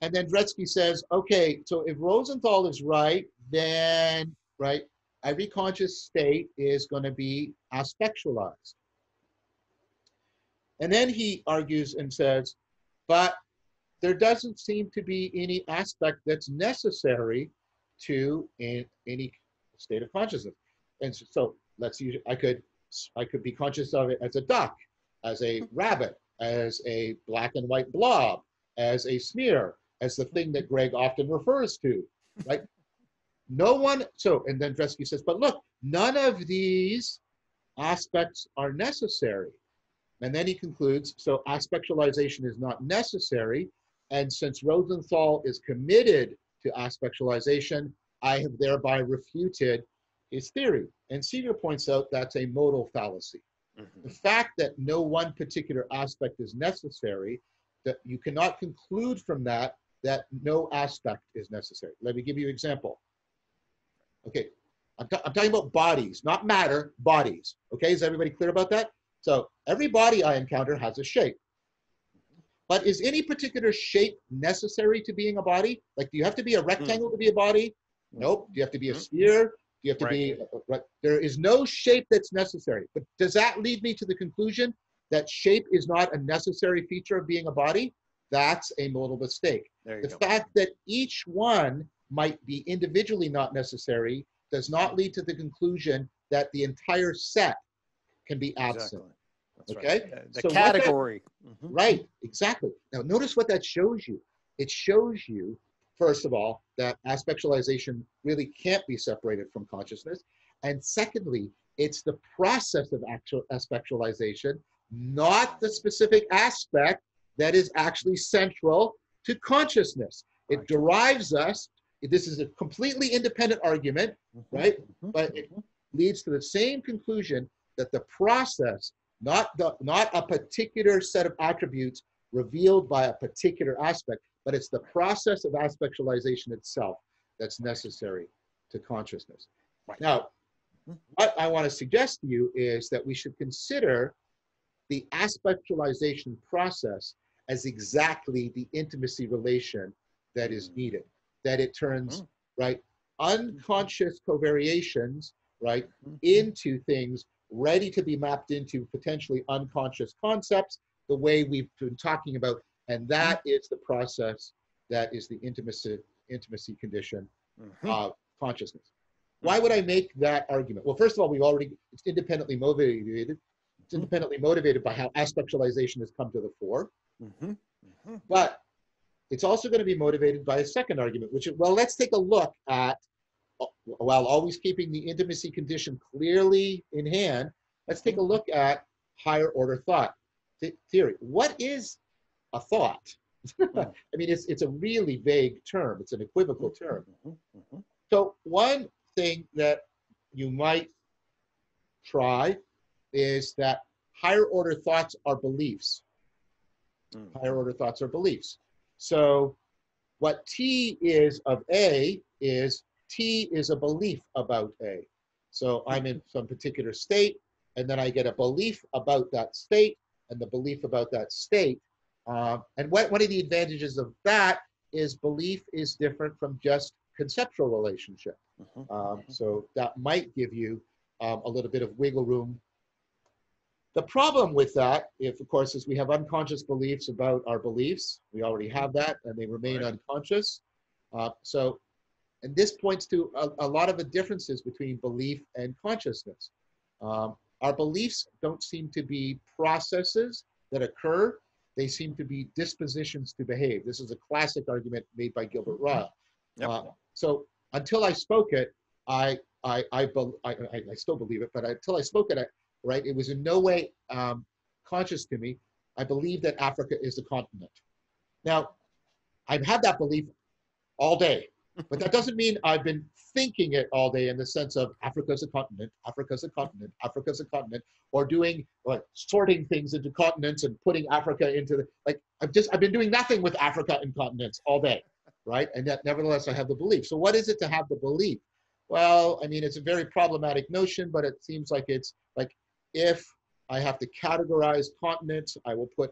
And then Dretske says, okay, so if Rosenthal is right, then, right, every conscious state is going to be aspectualized. And then he argues and says, but there doesn't seem to be any aspect that's necessary to in any state of consciousness. And so, so let's use, I could, I could be conscious of it as a duck, as a mm-hmm. rabbit, as a black and white blob, as a smear, as the thing that Greg often refers to, right? no one, so, and then Dretske says, but look, none of these aspects are necessary. And then he concludes, so aspectualization is not necessary. And since Rosenthal is committed to aspectualization, I have thereby refuted his theory. And Seager points out that's a modal fallacy. Mm-hmm. The fact that no one particular aspect is necessary, that you cannot conclude from that that no aspect is necessary. Let me give you an example. Okay, I'm, ta- I'm talking about bodies, not matter, bodies. Okay, is everybody clear about that? So every body I encounter has a shape. But is any particular shape necessary to being a body? Like, do you have to be a rectangle hmm. to be a body? Hmm. Nope. Do you have to be a Mhm. sphere? Do you have to Right. be, right? There is no shape that's necessary. But does that lead me to the conclusion that shape is not a necessary feature of being a body? That's a modal mistake. The go. fact that each one might be individually not necessary does not lead to the conclusion that the entire set can be absent. Exactly. Okay? right. The So what that- category. Mhm. Right, exactly. Now, notice what that shows you. It shows you, first of all, that aspectualization really can't be separated from consciousness. And secondly, it's the process of actual aspectualization, not the specific aspect that is actually central to consciousness. It derives us, this is a completely independent argument, Mhm. right? Mhm. But it- Mhm. leads to the same conclusion that the process, not the not a particular set of attributes revealed by a particular aspect, but it's the process of aspectualization itself that's necessary to consciousness. Right. Now, Mhm. what I want to suggest to you is that we should consider the aspectualization process as exactly the intimacy relation that is Mhm. needed. That it turns Mhm. right unconscious covariations right Mhm. into things ready to be mapped into potentially unconscious concepts the way we've been talking about and that is the process that is the intimacy intimacy condition Mhm. of consciousness why would i make that argument well first of all we've already it's independently motivated it's independently motivated by how aspectualization has come to the fore Mhm. Mhm. but it's also going to be motivated by a second argument, which is, well, let's take a look at, uh, while always keeping the intimacy condition clearly in hand, let's take a look at higher order thought th- theory. What is a thought? I mean, it's, it's a really vague term. It's an equivocal term. Mhm. Mhm. So one thing that you might try is that higher order thoughts are beliefs Mm. higher order thoughts are beliefs. So what T is of A is T is a belief about A. So I'm in some particular state, and then I get a belief about that state, and the belief about that state. Um, and what, one of the advantages of that is belief is different from just conceptual relationship. Mhm. Um, so that might give you um, a little bit of wiggle room. The problem with that, if of course, is we have unconscious beliefs about our beliefs. We already have that, and they remain Right. unconscious. Uh, so, and this points to a, a lot of the differences between belief and consciousness. Um, our beliefs don't seem to be processes that occur. They seem to be dispositions to behave. This is a classic argument made by Gilbert Ryle. Yep. Uh, so until I spoke it, I I I, I, I still believe it, but until I spoke it, I, right, it was in no way um, conscious to me. I believe that Africa is a continent. Now, I've had that belief all day, But that doesn't mean I've been thinking it all day in the sense of Africa's a continent, Africa's a continent, Africa's a continent, or doing like sorting things into continents and putting Africa into the like I've just I've been doing nothing with Africa and continents all day, right? And yet nevertheless I have the belief. So what is it to have the belief? Well, I mean it's a very problematic notion, but it seems like it's like if I have to categorize continents, I will put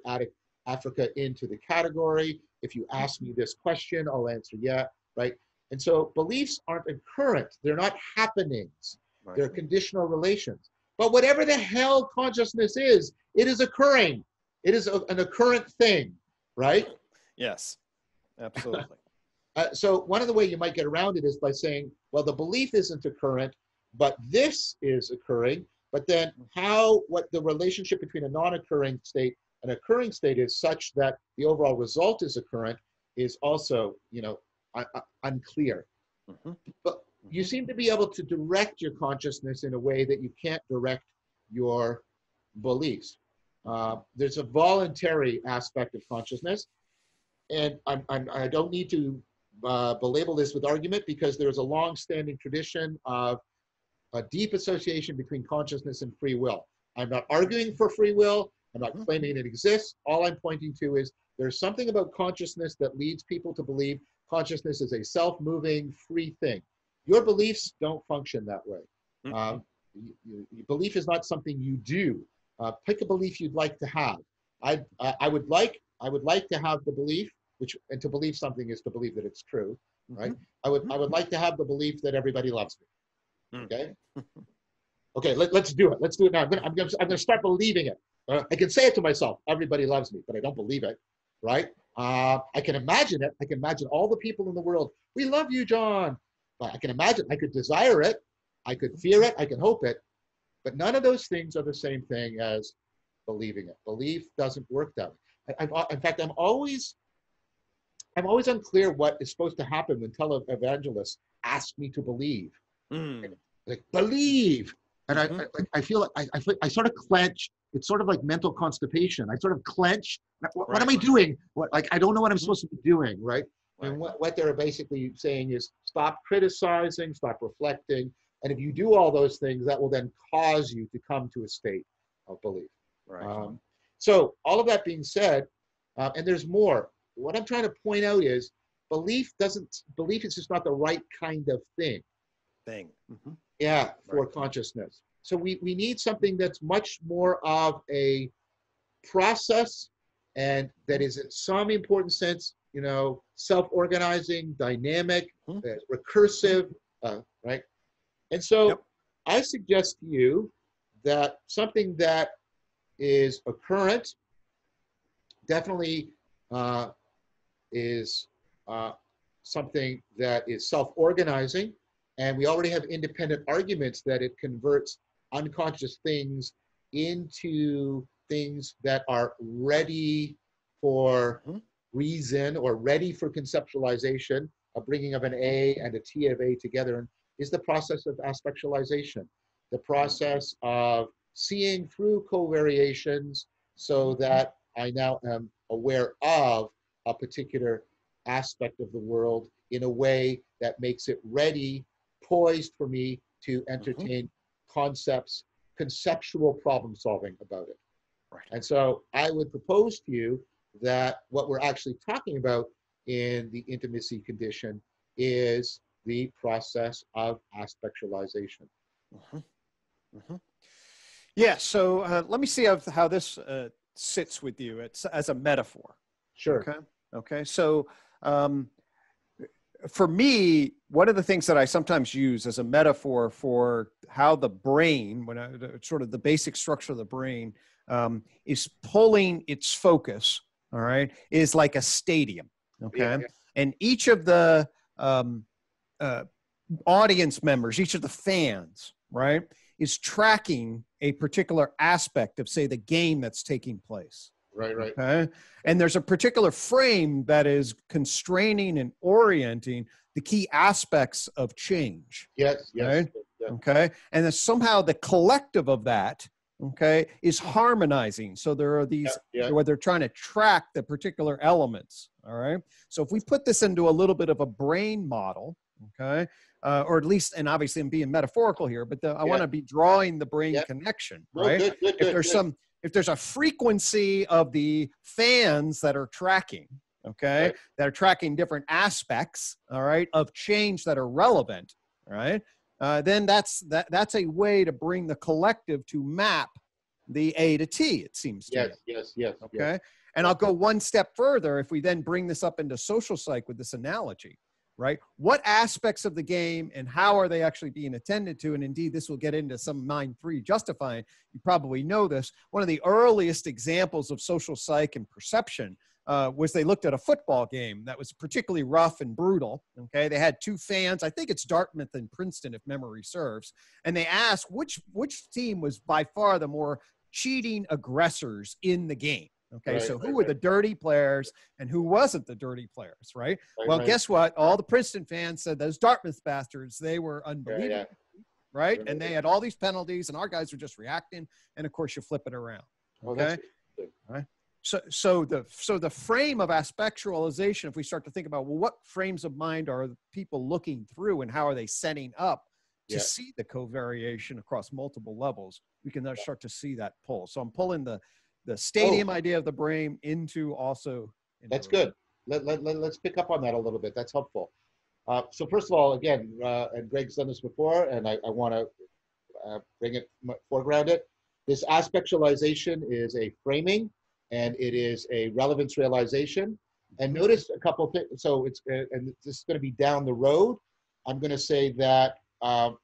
Africa into the category. If you ask me this question, I'll answer yeah, right? And so beliefs aren't occurrent, they're not happenings, right. they're conditional relations. But whatever the hell consciousness is, it is occurring. It is a, an occurrent thing, right? Yes, absolutely. uh, so one of the way you might get around it is by saying, well, the belief isn't occurrent, but this is occurring. But then how, what the relationship between a non-occurring state and occurring state is such that the overall result is occurrent is also, you know, unclear. Mm-hmm. But you seem to be able to direct your consciousness in a way that you can't direct your beliefs. Uh, there's a voluntary aspect of consciousness, and I'm, I'm, I do not need to uh, belabel this with argument because there's a long-standing tradition of a deep association between consciousness and free will. I'm not arguing for free will. I'm not mm-hmm. claiming it exists. All I'm pointing to is there's something about consciousness that leads people to believe consciousness is a self-moving, free thing. Your beliefs don't function that way. Mm-hmm. Um, you, you, belief is not something you do. Uh, pick a belief you'd like to have. I, uh, I would like I would like to have the belief, which and to believe something is to believe that it's true, right? Mm-hmm. I would I would like to have the belief that everybody loves me. Mm. Okay. okay. Let, let's do it. Let's do it now. I'm gonna I'm gonna I'm gonna start believing it. Uh, I can say it to myself. Everybody loves me, but I don't believe it, right? Uh, I can imagine it. I can imagine all the people in the world. We love you, John. But I can imagine. I could desire it. I could fear it. I can hope it. But none of those things are the same thing as believing it. Belief doesn't work that way. I, I, in fact, I'm always, I'm always unclear what is supposed to happen when televangelists ask me to believe. Mm. Like believe, and mm-hmm. I, I, I feel I, I, I sort of clench it's sort of like mental constipation. I sort of clench. What, right. what am I doing? What, like, I don't know what I'm mm-hmm. supposed to be doing, right? right? And what, what they're basically saying is stop criticizing, stop reflecting. And if you do all those things, that will then cause you to come to a state of belief. Right. Um, so, all of that being said, uh, and there's more. What I'm trying to point out is belief doesn't, belief is just not the right kind of thing. Thing. Mm-hmm. Yeah, for right. consciousness. So we, we need something that's much more of a process and that is in some important sense, you know, self-organizing, dynamic, mm-hmm. uh, recursive, uh, right? And so yep. I suggest to you that something that is occurrent definitely uh, is uh, something that is self-organizing and we already have independent arguments that it converts unconscious things into things that are ready for mm-hmm. reason or ready for conceptualization, a bringing of an A and a T of A together, is the process of aspectualization, the process of seeing through covariations so that I now am aware of a particular aspect of the world in a way that makes it ready, poised for me to mm-hmm. entertain concepts, conceptual problem solving about it. Right. And so I would propose to you that what we're actually talking about in the intimacy condition is the process of aspectualization. Mm-hmm. Mm-hmm. Yeah, so uh, let me see how, how this uh, sits with you it's, as a metaphor. Sure. Okay. Okay. So um, for me, one of the things that I sometimes use as a metaphor for how the brain, when I, sort of the basic structure of the brain, um, is pulling its focus, all right, is like a stadium, okay? Yeah, yeah. And each of the um, uh, audience members, each of the fans, right, is tracking a particular aspect of, say, the game that's taking place. Right, right. Okay. And there's a particular frame that is constraining and orienting the key aspects of change. Yes, yes. Right? yes. Okay. And then somehow the collective of that, okay, is harmonizing. So there are these yeah, yeah. where they're trying to track the particular elements, All right. So if we put this into a little bit of a brain model, okay, uh, or at least, and obviously I'm being metaphorical here, but the, I Yeah. want to be drawing the brain connection, right? good, good, if there's good. some if there's a frequency of the fans that are tracking okay Right. that are tracking different aspects all right of change that are relevant right? uh, then that's that that's a way to bring the collective to map the a to t it seems to me yes, yes, yes. yes. okay and i'll go one step further if we then bring this up into social psych with this analogy right what aspects of the game and how are they actually being attended to and indeed this will get into some mind three justifying you probably know this one of the earliest examples of social psych and perception uh, was they looked at a football game that was particularly rough and brutal. Okay, they had two fans. I think it's Dartmouth and Princeton, if memory serves, and they asked which which team was by far the more cheating aggressors in the game. Okay, Right, so right, who were right. the dirty players and who wasn't the dirty players, right? Right, well, right. guess what? All the Princeton fans said those Dartmouth bastards, they were unbelievable, yeah. right? Right, And they had all these penalties, and our guys were just reacting. And of course, you flip it around. Okay. that's- So, so the so the frame of aspectualization, if we start to think about well, what frames of mind are people looking through, and how are they setting up to Yeah. see the covariation across multiple levels, we can then start to see that pull. So I'm pulling the the stadium idea of the brain into also. into That's good. Let, let, let, let's pick up on that a little bit. That's helpful. Uh, so first of all, again, uh, and Greg's done this before, and I, I want to uh, bring it, foreground it. This aspectualization is a framing, and it is a relevance realization. And notice a couple of things. So it's, uh, and this is going to be down the road. I'm going to say that, um,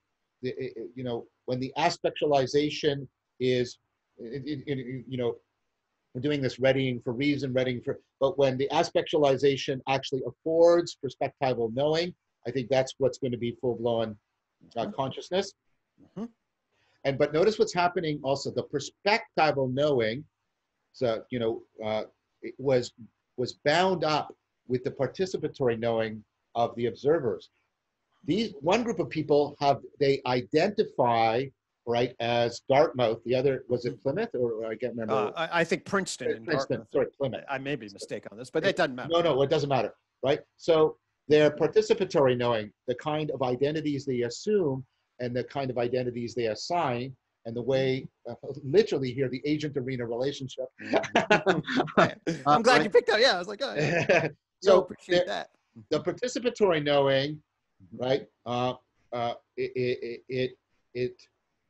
the, it- you know, when the aspectualization is, it, it, you know, we're doing this readying for reason, readying for, but when the aspectualization actually affords perspectival knowing, I think that's what's going to be full blown uh, consciousness. Mhm. And but notice what's happening also. The perspectival knowing, so you know, uh, it was was bound up with the participatory knowing of the observers. These one group of people have they identify right as Dartmouth. The other was it Plymouth or I can't remember. Uh, I, I think Princeton Princeton, sorry, Plymouth. I may be mistaken on this, but it doesn't matter. No, no, it doesn't matter, right? So their participatory knowing, the kind of identities they assume and the kind of identities they assign, and the way, uh, literally here, the agent arena relationship. I'm glad you picked up. Yeah, I was like, oh, yeah. so appreciate the, that. the participatory knowing, right? Uh, uh, it, it, it, it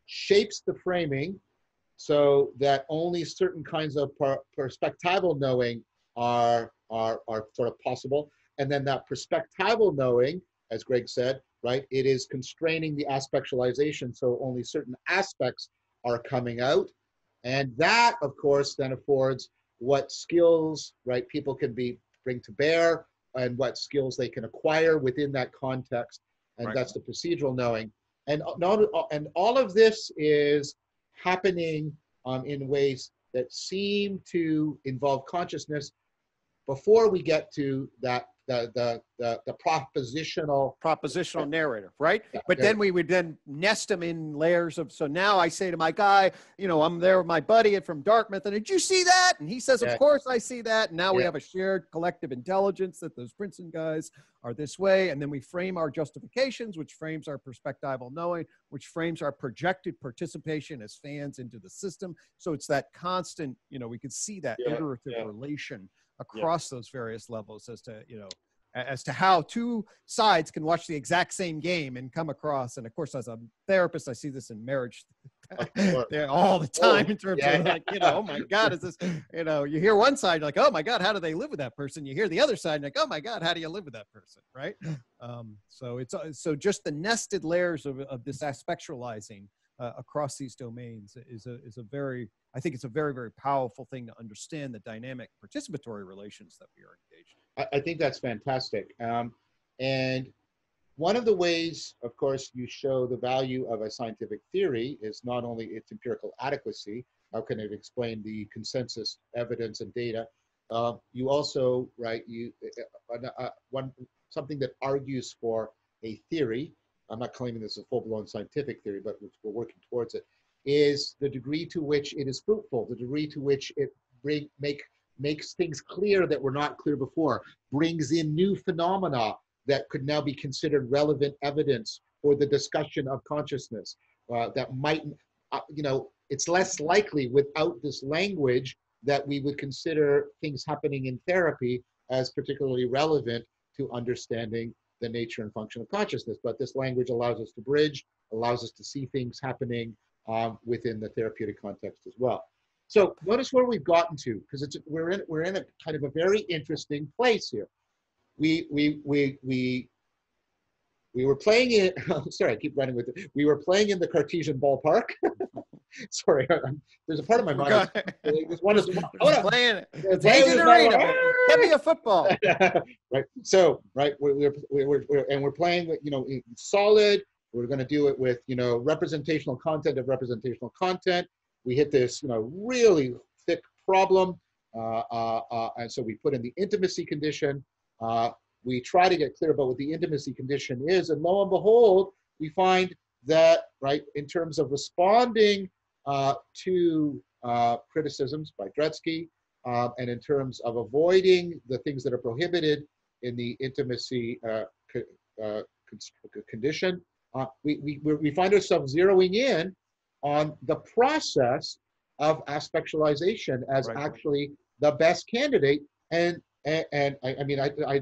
shapes the framing so that only certain kinds of per, perspectival knowing are, are, are sort of possible. And then that perspectival knowing, as Greg said, right, it is constraining the aspectualization. So only certain aspects are coming out. And that, of course, then affords what skills, right, people can be bring to bear and what skills they can acquire within that context. And Right. that's the procedural knowing. And not, and all of this is happening um, in ways that seem to involve consciousness before we get to that the the the, the propositional propositional narrative, right? Yeah, But yeah. then we would then nest them in layers of. So now I say to my guy, you know, I'm there with my buddy from Dartmouth, and did you see that? And he says, Yeah. of course I see that. And now we have a shared collective intelligence that those Princeton guys are this way, and then we frame our justifications, which frames our perspectival knowing, which frames our projected participation as fans into the system. So it's that constant, you know, we could see that iterative relation across those various levels as to you know as to how two sides can watch the exact same game and come across. And of course, as a therapist, I see this in marriage Of course. there all the time in terms yeah. of like, you know, oh my God, is this, you know, you hear one side, like, oh my God, how do they live with that person? You hear the other side, like, oh my God, how do you live with that person? Right. Um, so it's, uh, so just the nested layers of, of this aspectualizing uh, across these domains is a, is a very, I think it's a very, very powerful thing to understand the dynamic participatory relations that we are engaged in. I, I think that's fantastic. Um, and one of the ways, of course, you show the value of a scientific theory is not only its empirical adequacy, how can it explain the consensus evidence and data, uh, you also, right, you, uh, uh, one, something that argues for a theory, I'm not claiming this is a full-blown scientific theory, but we're working towards it, is the degree to which it is fruitful, the degree to which it bring, make makes things clear that were not clear before, brings in new phenomena that could now be considered relevant evidence for the discussion of consciousness uh, that might, uh, you know, it's less likely without this language that we would consider things happening in therapy as particularly relevant to understanding the nature and function of consciousness. But this language allows us to bridge, allows us to see things happening um, within the therapeutic context as well. So notice where we've gotten to, because it's we're in we're in a kind of a very interesting place here. We we we we we were playing in. sorry, I keep running with it. We were playing in the Cartesian ballpark. sorry, I'm, there's a part of my mind. This one is oh, playing. It's Hayden Arena. Give me a football. right. So right, we're, we're, we're, we're, and we're playing with you know solid. We're going to do it with you know representational content of representational content we hit this, you know, really thick problem. Uh, uh, uh, and so we put in the intimacy condition. Uh, we try to get clear about what the intimacy condition is. And lo and behold, we find that, right, in terms of responding uh, to uh, criticisms by Dretske, and in terms of avoiding the things that are prohibited in the intimacy co condition, we, we, we find ourselves zeroing in on the process of aspectualization as right. actually the best candidate. And and, and I, I, mean, I, I,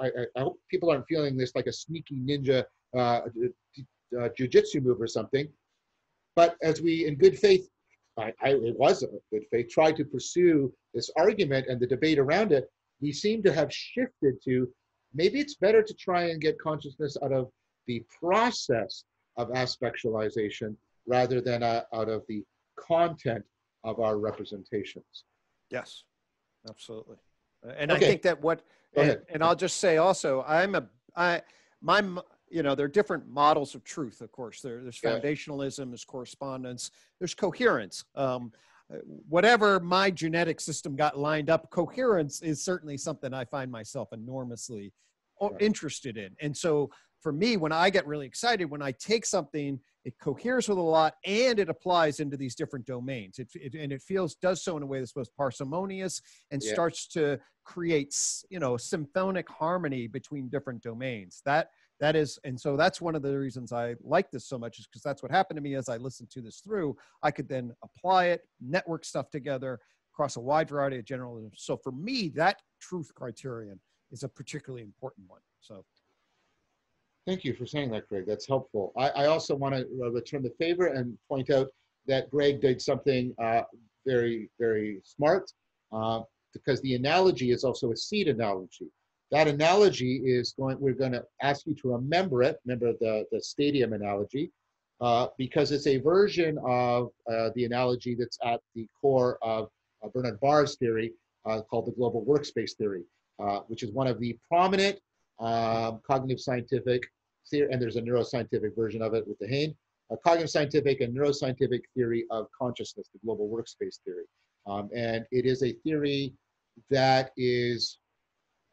I, I, hope people aren't feeling this like a sneaky ninja uh, uh, jujitsu move or something. But as we, in good faith, I, I, it was a good faith, tried to pursue this argument and the debate around it, we seem to have shifted to maybe it's better to try and get consciousness out of the process of aspectualization rather than uh, out of the content of our representations. Yes, absolutely. And okay. I think that what, and, and, I'll just say also, I'm a, I, my, you know, there are different models of truth, of course. There, there's foundationalism, there's correspondence, there's coherence. Um, whatever my genetic system got lined up, coherence is certainly something I find myself enormously right. interested in. And so for me, when I get really excited, when I take something it coheres with a lot and it applies into these different domains it, it, and it feels does so in a way that's most parsimonious and yeah. starts to create you know symphonic harmony between different domains that that is and so that's one of the reasons i like this so much is because that's what happened to me as i listened to this through i could then apply it network stuff together across a wide variety of generalisms so for me that truth criterion is a particularly important one so Thank you for saying that, Greg. That's helpful. I, I also want to uh, return the favor and point out that Greg did something uh, very, very smart uh, because the analogy is also a seed analogy. That analogy is going, we're going to ask you to remember it, remember the, the stadium analogy, uh, because it's a version of uh, the analogy that's at the core of uh, Bernard Baars's theory called the global workspace theory, which is one of the prominent um, cognitive scientific theory, and there's a neuroscientific version of it with Dehaene, a cognitive scientific and neuroscientific theory of consciousness, the global workspace theory. Um, and it is a theory that is,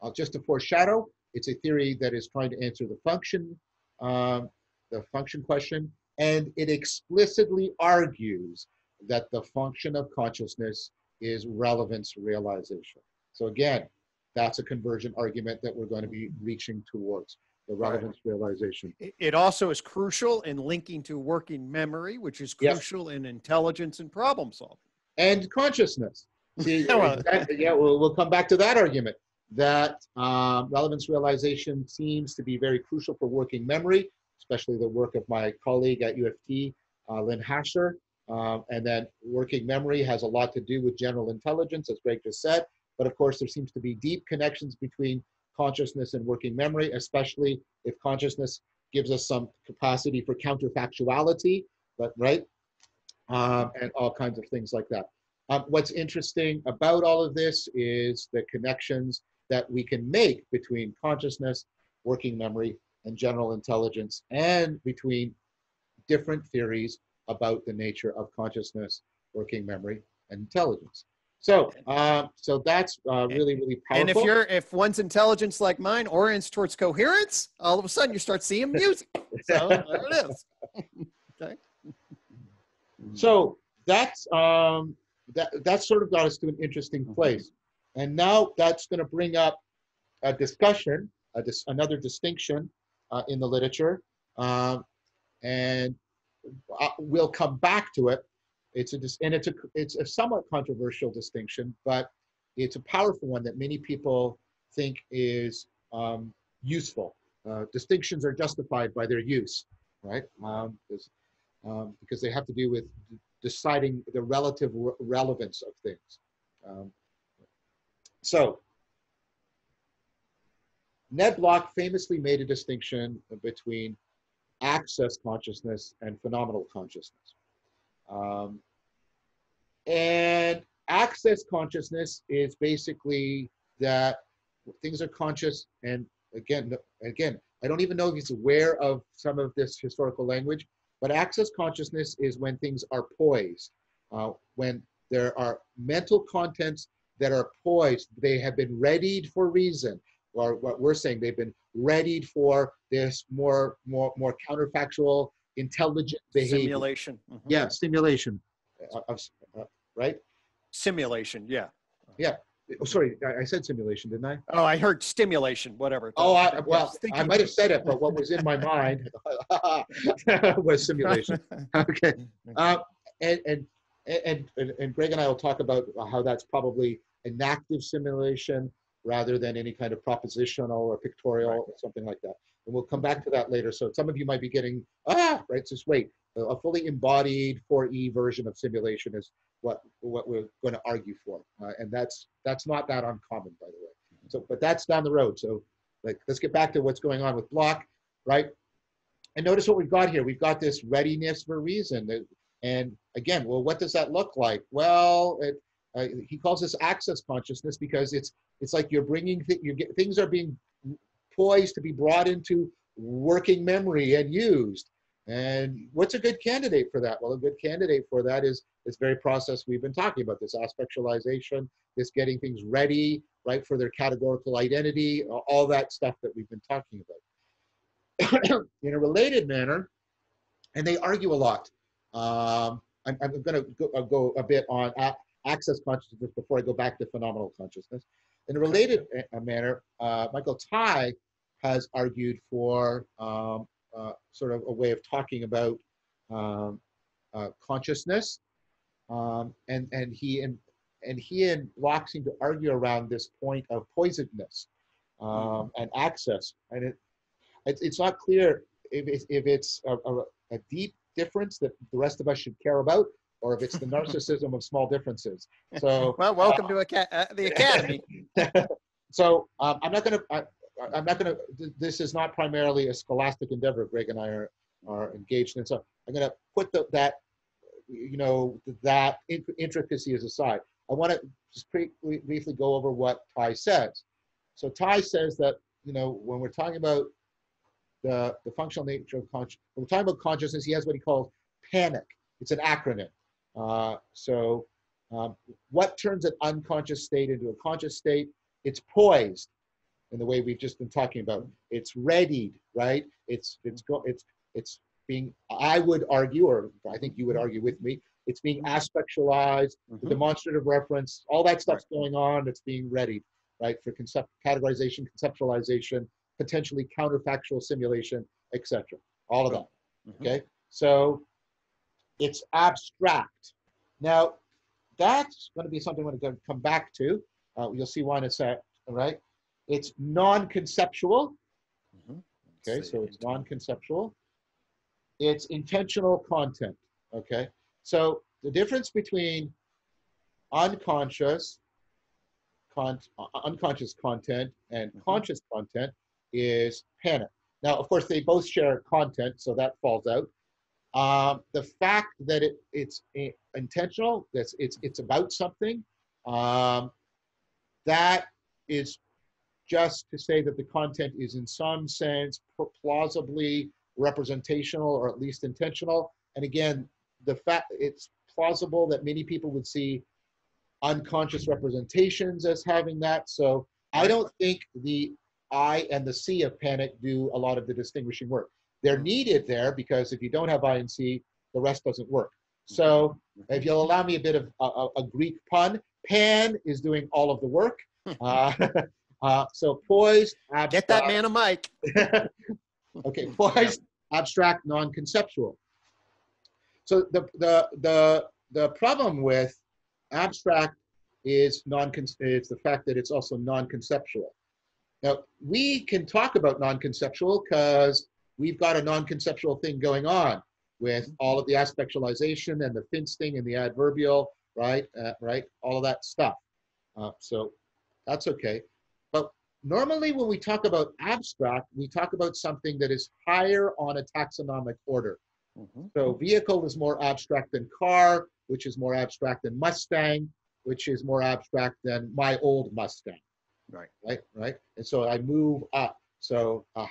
uh, just to foreshadow, it's a theory that is trying to answer the function, um, the function question, and it explicitly argues that the function of consciousness is relevance realization. So again, that's a convergent argument that we're going to be reaching towards the relevance right. realization. It also is crucial in linking to working memory, which is crucial yes. in intelligence and problem solving. And consciousness. See, well, exactly, yeah, we'll, we'll come back to that argument that um, relevance realization seems to be very crucial for working memory, especially the work of my colleague at UFT, uh, Lynn Hasher. Um, and then working memory has a lot to do with general intelligence, as Greg just said. But of course, there seems to be deep connections between consciousness and working memory, especially if consciousness gives us some capacity for counterfactuality, but right, um, and all kinds of things like that. Um, what's interesting about all of this is the connections that we can make between consciousness, working memory, and general intelligence, and between different theories about the nature of consciousness, working memory, and intelligence. So, uh, so that's uh, really, really powerful. And if you're, if one's intelligence like mine orients towards coherence, all of a sudden you start seeing music. So there it is. okay. So that's um, that that sort of got us to an interesting place. And now that's going to bring up a discussion, a dis- another distinction uh, in the literature. Um, and uh, we'll come back to it. It's a and it's a it's a somewhat controversial distinction, but it's a powerful one that many people think is um, useful. Uh, distinctions are justified by their use, right? Um, because, um, they have to do with deciding the relative re- relevance of things. So, Ned Block famously made a distinction between access consciousness and phenomenal consciousness. Um, and access consciousness is basically that things are conscious and again again i don't even know if he's aware of some of this historical language but access consciousness is when things are poised uh, when there are mental contents that are poised they have been readied for reason or what we're saying they've been readied for this more more more counterfactual intelligent behavior Simulation. Mhm. yeah stimulation uh, of, uh, right Simulation. Yeah. Yeah. Oh, sorry I, I said simulation didn't i Oh, I heard stimulation. Whatever. Oh, I, well, was I might have said it, but what was in my mind was simulation. Okay. Uh, and, and, and, and, and Greg and I will talk about how that's probably an active simulation rather than any kind of propositional or pictorial Right. or something like that. And we'll come back to that later. So some of you might be getting, ah, right, just wait. A fully embodied 4E version of simulation is what, what we're going to argue for. Uh, and that's, that's not that uncommon, by the way. So, but that's down the road. So like, let's get back to what's going on with Block, right? And notice what we've got here. We've got this readiness for reason. And again, well, what does that look like? Well, it, uh, he calls this access consciousness because it's it's like you're bringing th- you get things are being poised to be brought into working memory and used. And what's a good candidate for that? Well, a good candidate for that is this very process we've been talking about, this aspectualization, this getting things ready, right, for their categorical identity, all that stuff that we've been talking about. In a related manner, and they argue a lot. Um, I'm, I'm going to go, uh, go a bit on a- access consciousness before I go back to phenomenal consciousness. In a related uh, manner, uh, Michael Tye has argued for um, uh, sort of a way of talking about um, uh, consciousness, um, and and he and and he and Locke seem to argue around this point of poisedness um, and access, and it, it it's not clear if it's, if it's a, a, a deep difference that the rest of us should care about, or if it's the narcissism of small differences. So Well, welcome to Aca- uh, the academy. so um, I'm not going to. I'm not going to. This is not primarily a scholastic endeavor. Greg and I are are engaged in. So I'm going to put the, that, you know, that in- intricacies aside. I want to just briefly go over what Tye says. So Tye says that you know when we're talking about the the functional nature of conscious, when we're talking about consciousness, he has what he calls PANIC. It's an acronym. Uh, so um, what turns an unconscious state into a conscious state? It's poised in the way we've just been talking about. It's readied, right? It's it's go it's it's being. I would argue, or I think you would argue with me. It's being aspectualized, the Mhm. demonstrative reference, all that stuff's going on. It's being readied, right, for concept categorization, conceptualization, potentially counterfactual simulation, etc. All of that. Mhm. Okay, so it's abstract. Now, that's going to be something we're going to come back to. Uh, you'll see why in a sec, all right? It's non-conceptual. Mhm. Okay, so it's non-conceptual. It's intentional content. Okay, so the difference between unconscious, con- uh, unconscious content and Mhm. conscious content is PANIC. Now, of course, they both share content, so that falls out. Um, the fact that it, it's intentional, that's it's it's about something, um, that is just to say that the content is in some sense plausibly representational or at least intentional. And again, the fact it's plausible that many people would see unconscious representations as having that. So I don't think the I and the C of PANIC do a lot of the distinguishing work. They're needed there because if you don't have I and C, the rest doesn't work. So if you'll allow me a bit of a, a, Greek pun, Pan is doing all of the work. Uh, uh, so poised, abstract. Get that man a mic. okay, poised, abstract, non-conceptual. So the, the, the, the problem with abstract is non it's the fact that it's also non-conceptual. Now, we can talk about non-conceptual because we've got a non-conceptual thing going on with all of the aspectualization and the finsting and the adverbial, right? Uh, right? All of that stuff. Uh, so that's okay. But normally when we talk about abstract, we talk about something that is higher on a taxonomic order. Mm-hmm. So vehicle is more abstract than car, which is more abstract than Mustang, which is more abstract than my old Mustang. Right. Right. Right. And so I move up. So uh,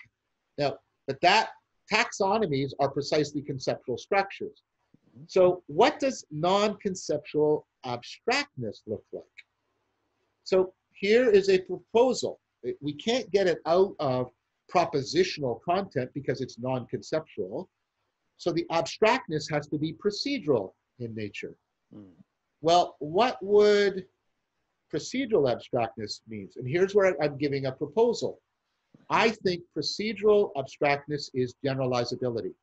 now, but that taxonomies are precisely conceptual structures. Mm-hmm. So what does non-conceptual abstractness look like? So here is a proposal. We can't get it out of propositional content because it's non-conceptual. So the abstractness has to be procedural in nature. Mm. Well, what would procedural abstractness means? And here's where I'm giving a proposal. I think procedural abstractness is generalizability.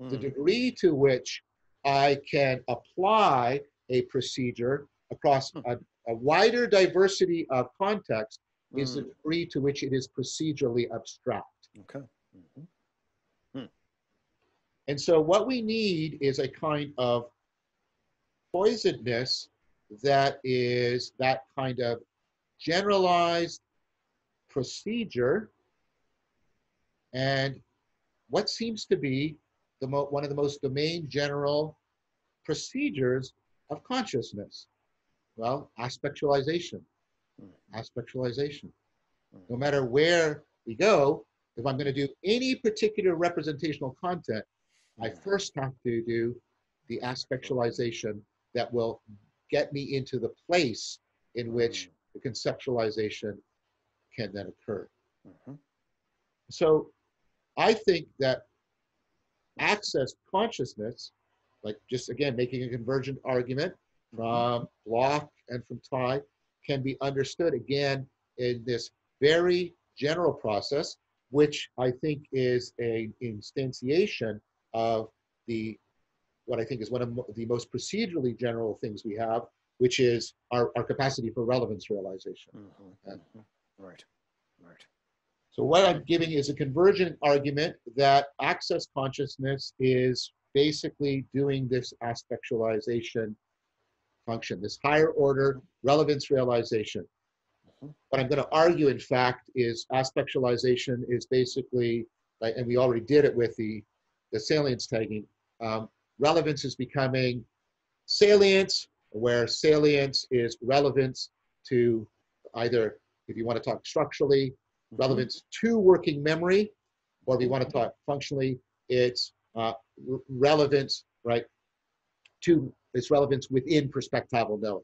Mm. The degree to which I can apply a procedure across mm. a, a, wider diversity of context is the degree to which it is procedurally abstract. Okay. Mm-hmm. And so what we need is a kind of poisedness that is that kind of generalized procedure. And what seems to be the mo- one of the most domain general procedures of consciousness? Well aspectualization. Hmm. Aspectualization. Hmm. No matter where we go if i'm going to do any particular representational content I hmm. first have to do the aspectualization that will get me into the place in which mm-hmm. the conceptualization can then occur. Mm-hmm. So I think that access consciousness, like just again making a convergent argument mm-hmm. from Block and from Tye, can be understood again in this very general process, which I think is an instantiation of the what I think is one of the most procedurally general things we have, which is our, our capacity for relevance realization. Mm-hmm. mm-hmm. Right, right. So what I'm giving is a convergent argument that access consciousness is basically doing this aspectualization function, this higher order relevance realization. Mm-hmm. What I'm going to argue, in fact, is aspectualization is basically, and we already did it with the the salience tagging. Um, relevance is becoming salience, where salience is relevance to either, if you want to talk structurally, mm-hmm. relevance to working memory, or if you want to talk functionally, it's uh, relevance, right, to its relevance within perspectival knowing.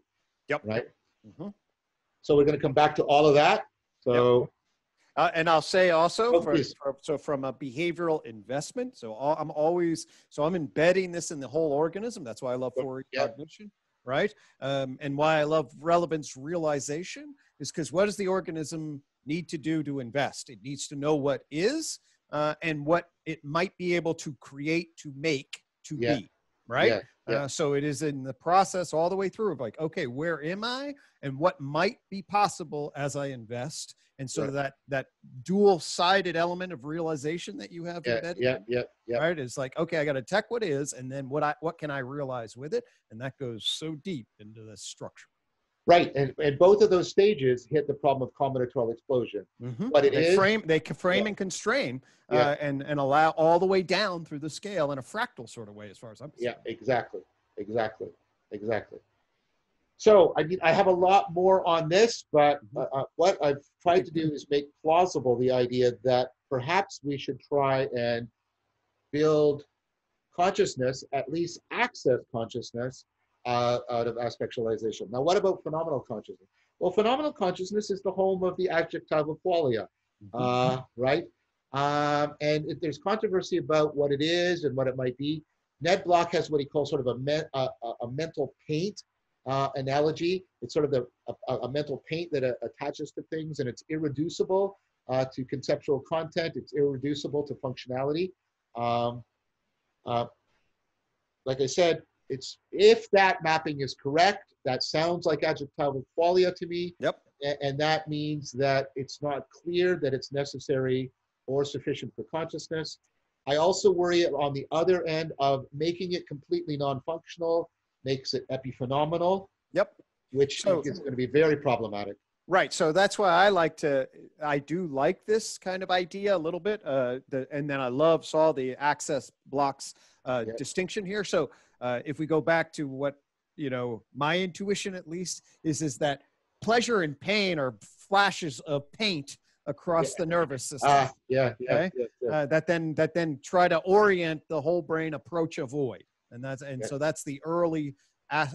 Yep. Right? Mm-hmm. So we're going to come back to all of that. So. Uh, and I'll say also, oh, for, for, so from a behavioral investment, so all, I'm always, so I'm embedding this in the whole organism. That's why I love 4E yeah. cognition, right? Um, and why I love relevance realization is because what does the organism need to do to invest? It needs to know what is uh, and what it might be able to create, to make, to yeah. be, right? Yeah. Yeah. Uh, so it is in the process all the way through of like, okay, where am I, and what might be possible as I invest, and so right. that that dual-sided element of realization that you have yeah, embedded yeah yeah yeah right is like okay i got to tech what is and then what i what can i realize with it and that goes so deep into the structure right and, and both of those stages hit the problem of combinatorial explosion mm-hmm. but it they is, frame they can frame yeah. and constrain uh, yeah. and and allow all the way down through the scale in a fractal sort of way as far as i'm concerned. yeah exactly exactly exactly so I mean, I have a lot more on this, but mm-hmm. uh, uh, what I've tried to do is make plausible the idea that perhaps we should try and build consciousness, at least access consciousness, uh, out of aspectualization. Now, what about phenomenal consciousness? Well, phenomenal consciousness is the home of the adjectival qualia, mm-hmm. uh, right? Um, and if there's controversy about what it is and what it might be. Ned Block has what he calls sort of a, me- a, a mental paint uh, analogy. It's sort of the, a, a mental paint that uh, attaches to things, and it's irreducible uh, to conceptual content. It's irreducible to functionality. Um, uh, like I said, it's if that mapping is correct, that sounds like adjectival qualia to me. Yep. And that means that it's not clear that it's necessary or sufficient for consciousness. I also worry on the other end of making it completely non-functional makes it epiphenomenal. Yep. Which so, is going to be very problematic. Right. So that's why I like to, I do like this kind of idea a little bit. Uh, the, and then I love, saw the access blocks uh, yeah. distinction here. So uh, if we go back to what, you know, my intuition at least is, is that pleasure and pain are flashes of paint across yeah. the nervous system. Ah, yeah, yeah, okay? yeah, yeah. Uh, that then that then try to orient the whole brain approach avoid, and that's and so that's the early,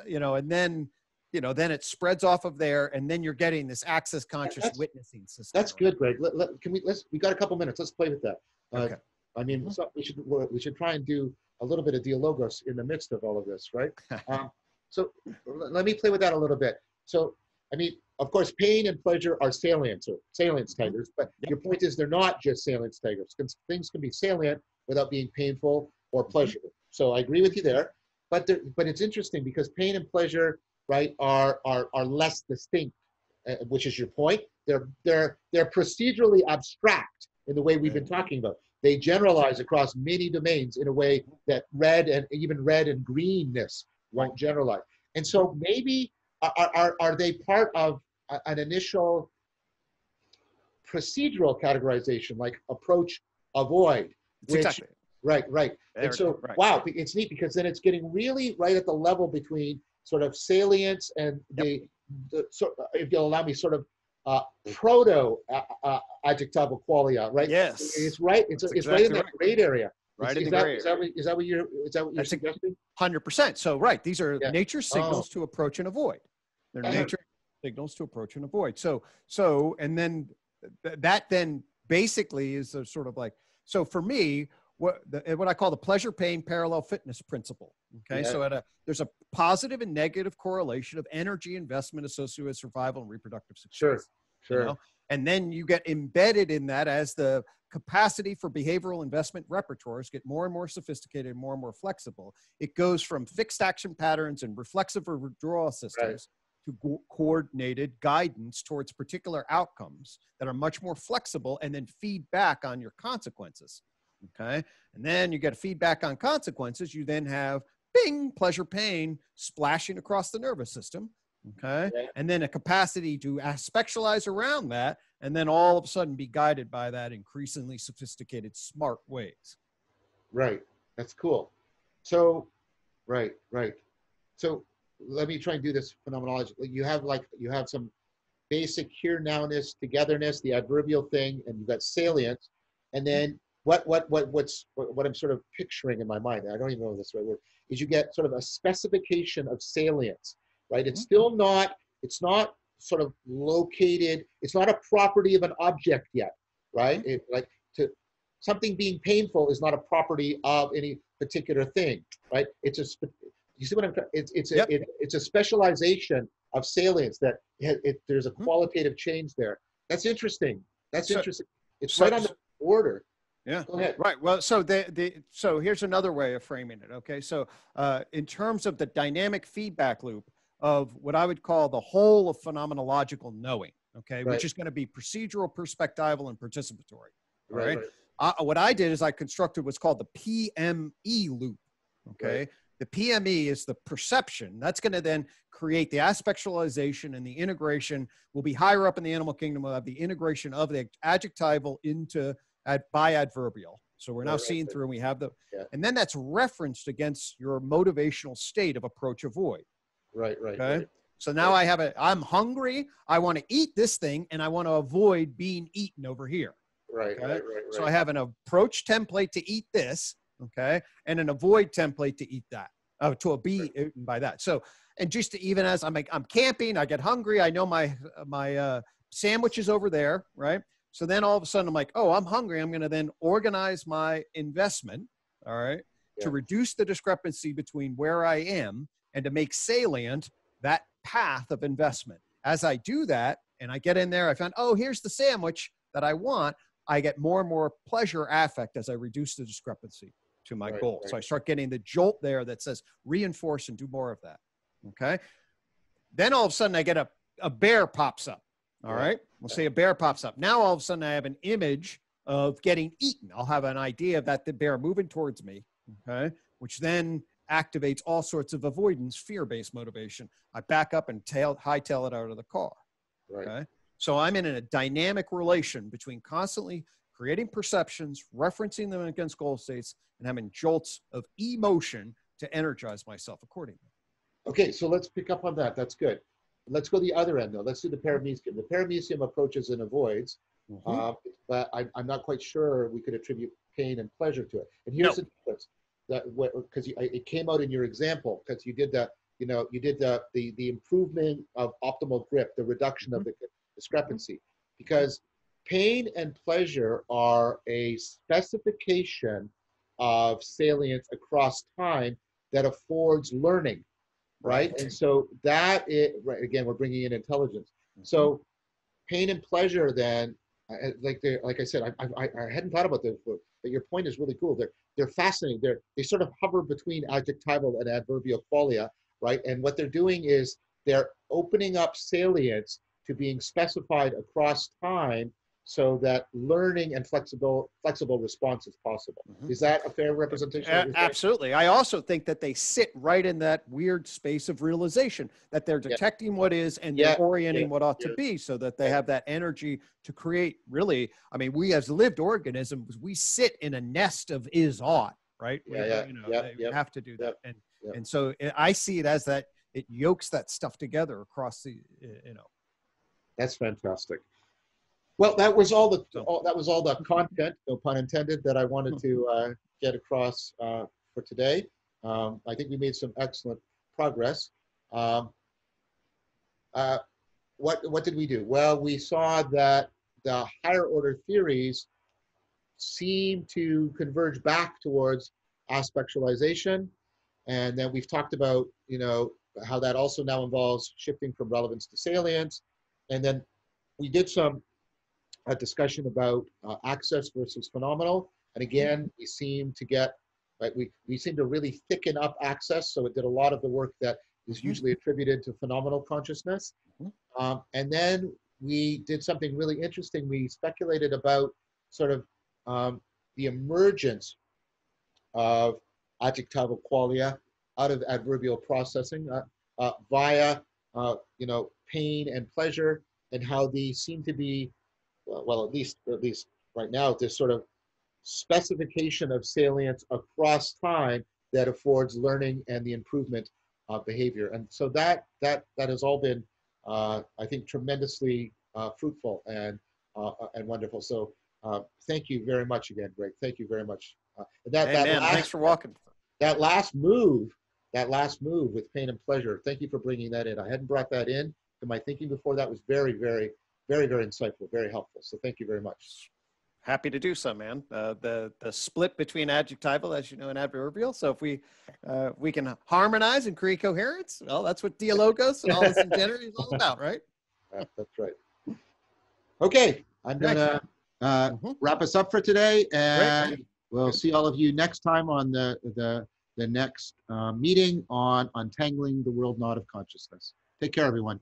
you know, and then you know then it spreads off of there, and then you're getting this access conscious witnessing system. That's good, Greg. Let, let, can we let's we got a couple minutes. Let's play with that. Uh, okay. I mean, mm-hmm. so we should we should try and do a little bit of dialogos in the midst of all of this, right? um, so let me play with that a little bit. So I mean, of course, pain and pleasure are salients or salience mm-hmm. taggers, but your point is they're not just salience taggers. Things can be salient without being painful or mm-hmm. pleasurable. So I agree with you there. But there, but it's interesting because pain and pleasure, right, are are are less distinct, uh, which is your point. They're they're they're procedurally abstract in the way we've been talking about. They generalize across many domains in a way that red and even red and greenness won't generalize. And so maybe are, are, are they part of an initial procedural categorization like approach avoid which, exactly. right right there, and so right. wow it's neat because then it's getting really right at the level between sort of salience and yep. the, the sort if you'll allow me sort of uh, proto uh, uh, adjectival qualia right yes it's right it's, it's exactly right in that right. grade area right is, is, that, is, that what, is that what you're is that what you're suggesting 100% so right these are yeah. nature signals oh. to approach and avoid they're uh-huh. nature signals to approach and avoid. So, so, and then th- that then basically is a sort of like, so for me, what, the, eh, what I call the pleasure pain parallel fitness principle. Okay. Yeah. So at a, there's a positive and negative correlation of energy investment associated with survival and reproductive success. Sure. Sure. You know? And then you get embedded in that as the capacity for behavioral investment repertoires get more and more sophisticated, and more and more flexible. It goes from fixed action patterns and reflexive withdrawal systems right to go- coordinated guidance towards particular outcomes that are much more flexible and then feed back on your consequences. Okay. And then you get a feedback on consequences. You then have bing, pleasure, pain splashing across the nervous system. Okay. Yeah. And then a capacity to aspectualize around that and then all of a sudden be guided by that increasingly sophisticated, smart ways. Right. That's cool. So, right, right. So let me try and do this phenomenology. You have like you have some basic here nowness, togetherness, the adverbial thing, and you've got salient, and then what what what what's what I'm sort of picturing in my mind. I don't even know if that's right word. Is you get sort of a specification of salience, right? It's mm-hmm. still not. It's not sort of located. It's not a property of an object yet, right? Mm-hmm. It, like to something being painful is not a property of any particular thing, right? It's a you see what I'm? It's it's a, yep. it, it's a specialization of salience that it, it, there's a hmm. qualitative change there. That's interesting. That's so, interesting. It's so, right on the order. Yeah. Go ahead. Right. Well, so the, the so here's another way of framing it. Okay. So uh, in terms of the dynamic feedback loop of what I would call the whole of phenomenological knowing. Okay, right. which is going to be procedural, perspectival, and participatory. Right. right? right. Uh, what I did is I constructed what's called the PME loop. Okay. The PME is the perception. That's going to then create the aspectualization and the integration will be higher up in the animal kingdom. We'll have the integration of the adjectival into ad, by adverbial. So we're now right, seeing through and we have the, yeah. and then that's referenced against your motivational state of approach avoid. Right, right. Okay. Right. So now right. I have a, I'm hungry. I want to eat this thing and I want to avoid being eaten over here. Right, okay? right, right, right. So I have an approach template to eat this okay, and an avoid template to eat that, uh, to be eaten by that. So, and just to, even as I'm like, I'm camping, I get hungry, I know my my uh, sandwich is over there, right? So then all of a sudden I'm like, oh, I'm hungry. I'm going to then organize my investment, all right, yeah. to reduce the discrepancy between where I am and to make salient that path of investment. As I do that, and I get in there, I found, oh, here's the sandwich that I want. I get more and more pleasure affect as I reduce the discrepancy to my Right, goal. right. So I start getting the jolt there that says reinforce and do more of that. Okay. Then all of a sudden I get a, a bear pops up. All Right. We'll say a bear pops up. Now all of a sudden I have an image of getting eaten. I'll have an idea of that the bear moving towards me. Okay. Which then activates all sorts of avoidance, fear-based motivation. I back up and tail hightail it out of the car. Right. Okay. So I'm in a dynamic relation between constantly creating perceptions, referencing them against goal states, and having jolts of emotion to energize myself accordingly. Okay, so let's pick up on that. That's good. Let's go the other end though. Let's do the paramecium. The paramecium approaches and avoids, Mm-hmm. uh, but I, I'm not quite sure we could attribute pain and pleasure to it. And here's the difference that because it came out in your example because you did that. You know, you did the the the improvement of optimal grip, the reduction of the discrepancy, because pain and pleasure are a specification of salience across time that affords learning right? And so that it right, again, we're bringing in intelligence. Mm-hmm. So pain and pleasure then, like they, like I said, I, I, I hadn't thought about this, but but your point is really cool. They're they're fascinating. They're they sort of hover between adjectival and adverbial qualia, right? And what they're doing is they're opening up salience to being specified across time so that learning and flexible flexible response is possible. Mhm. Is that a fair representation? A- what you're saying? absolutely. I also think that they sit right in that weird space of realization that they're Yeah. detecting what is and Yeah, they're orienting yeah, what ought yeah. to be so that they Yeah. have that energy to create really, I mean, we as lived organisms, we sit in a nest of is ought, right? We- Yeah, yeah, You know, yep, they yep, have to do that. yep, And, and so I- I see it as that it yokes that stuff together across the, uh, you know, That's fantastic. Well, that was all the all, that was all the content, no pun intended, that I wanted to uh, get across uh, for today. Um, I think we made some excellent progress. Um, uh, what what did we do? Well, we saw that the higher order theories seem to converge back towards aspectualization, and then we've talked about you know how that also now involves shifting from relevance to salience, and then we did some a discussion about uh, access versus phenomenal. And again, we seem to get, right, we, we seem to really thicken up access. So it did a lot of the work that is Mhm. usually attributed to phenomenal consciousness. Mhm. Um, and then we did something really interesting. We speculated about sort of um, the emergence of adjectival qualia out of adverbial processing uh, uh, via, uh, you know, pain and pleasure and how these seem to be well, well, at least at least right now, this sort of specification of salience across time that affords learning and the improvement of behavior. And so that that that has all been, uh, I think, tremendously uh, fruitful and uh, and wonderful. So uh, thank you very much again, Greg. Thank you very much. Uh, that hey, that man, last thanks for walking. that last move, that last move with pain and pleasure. Thank you for bringing that in. I hadn't brought that in to my thinking before. That was very, very, very, very insightful, very helpful. So thank you very much. Happy to do so, man. Uh, the the split between adjectival, as you know, and adverbial. So if we uh, we can harmonize and create coherence, well, that's what dialogos and all this integrity is all about, right? Uh, that's right. Okay, I'm gonna uh, Mhm. wrap us up for today, and we'll see all of you next time on the the the next uh, meeting on untangling the world knot of consciousness. Take care, everyone.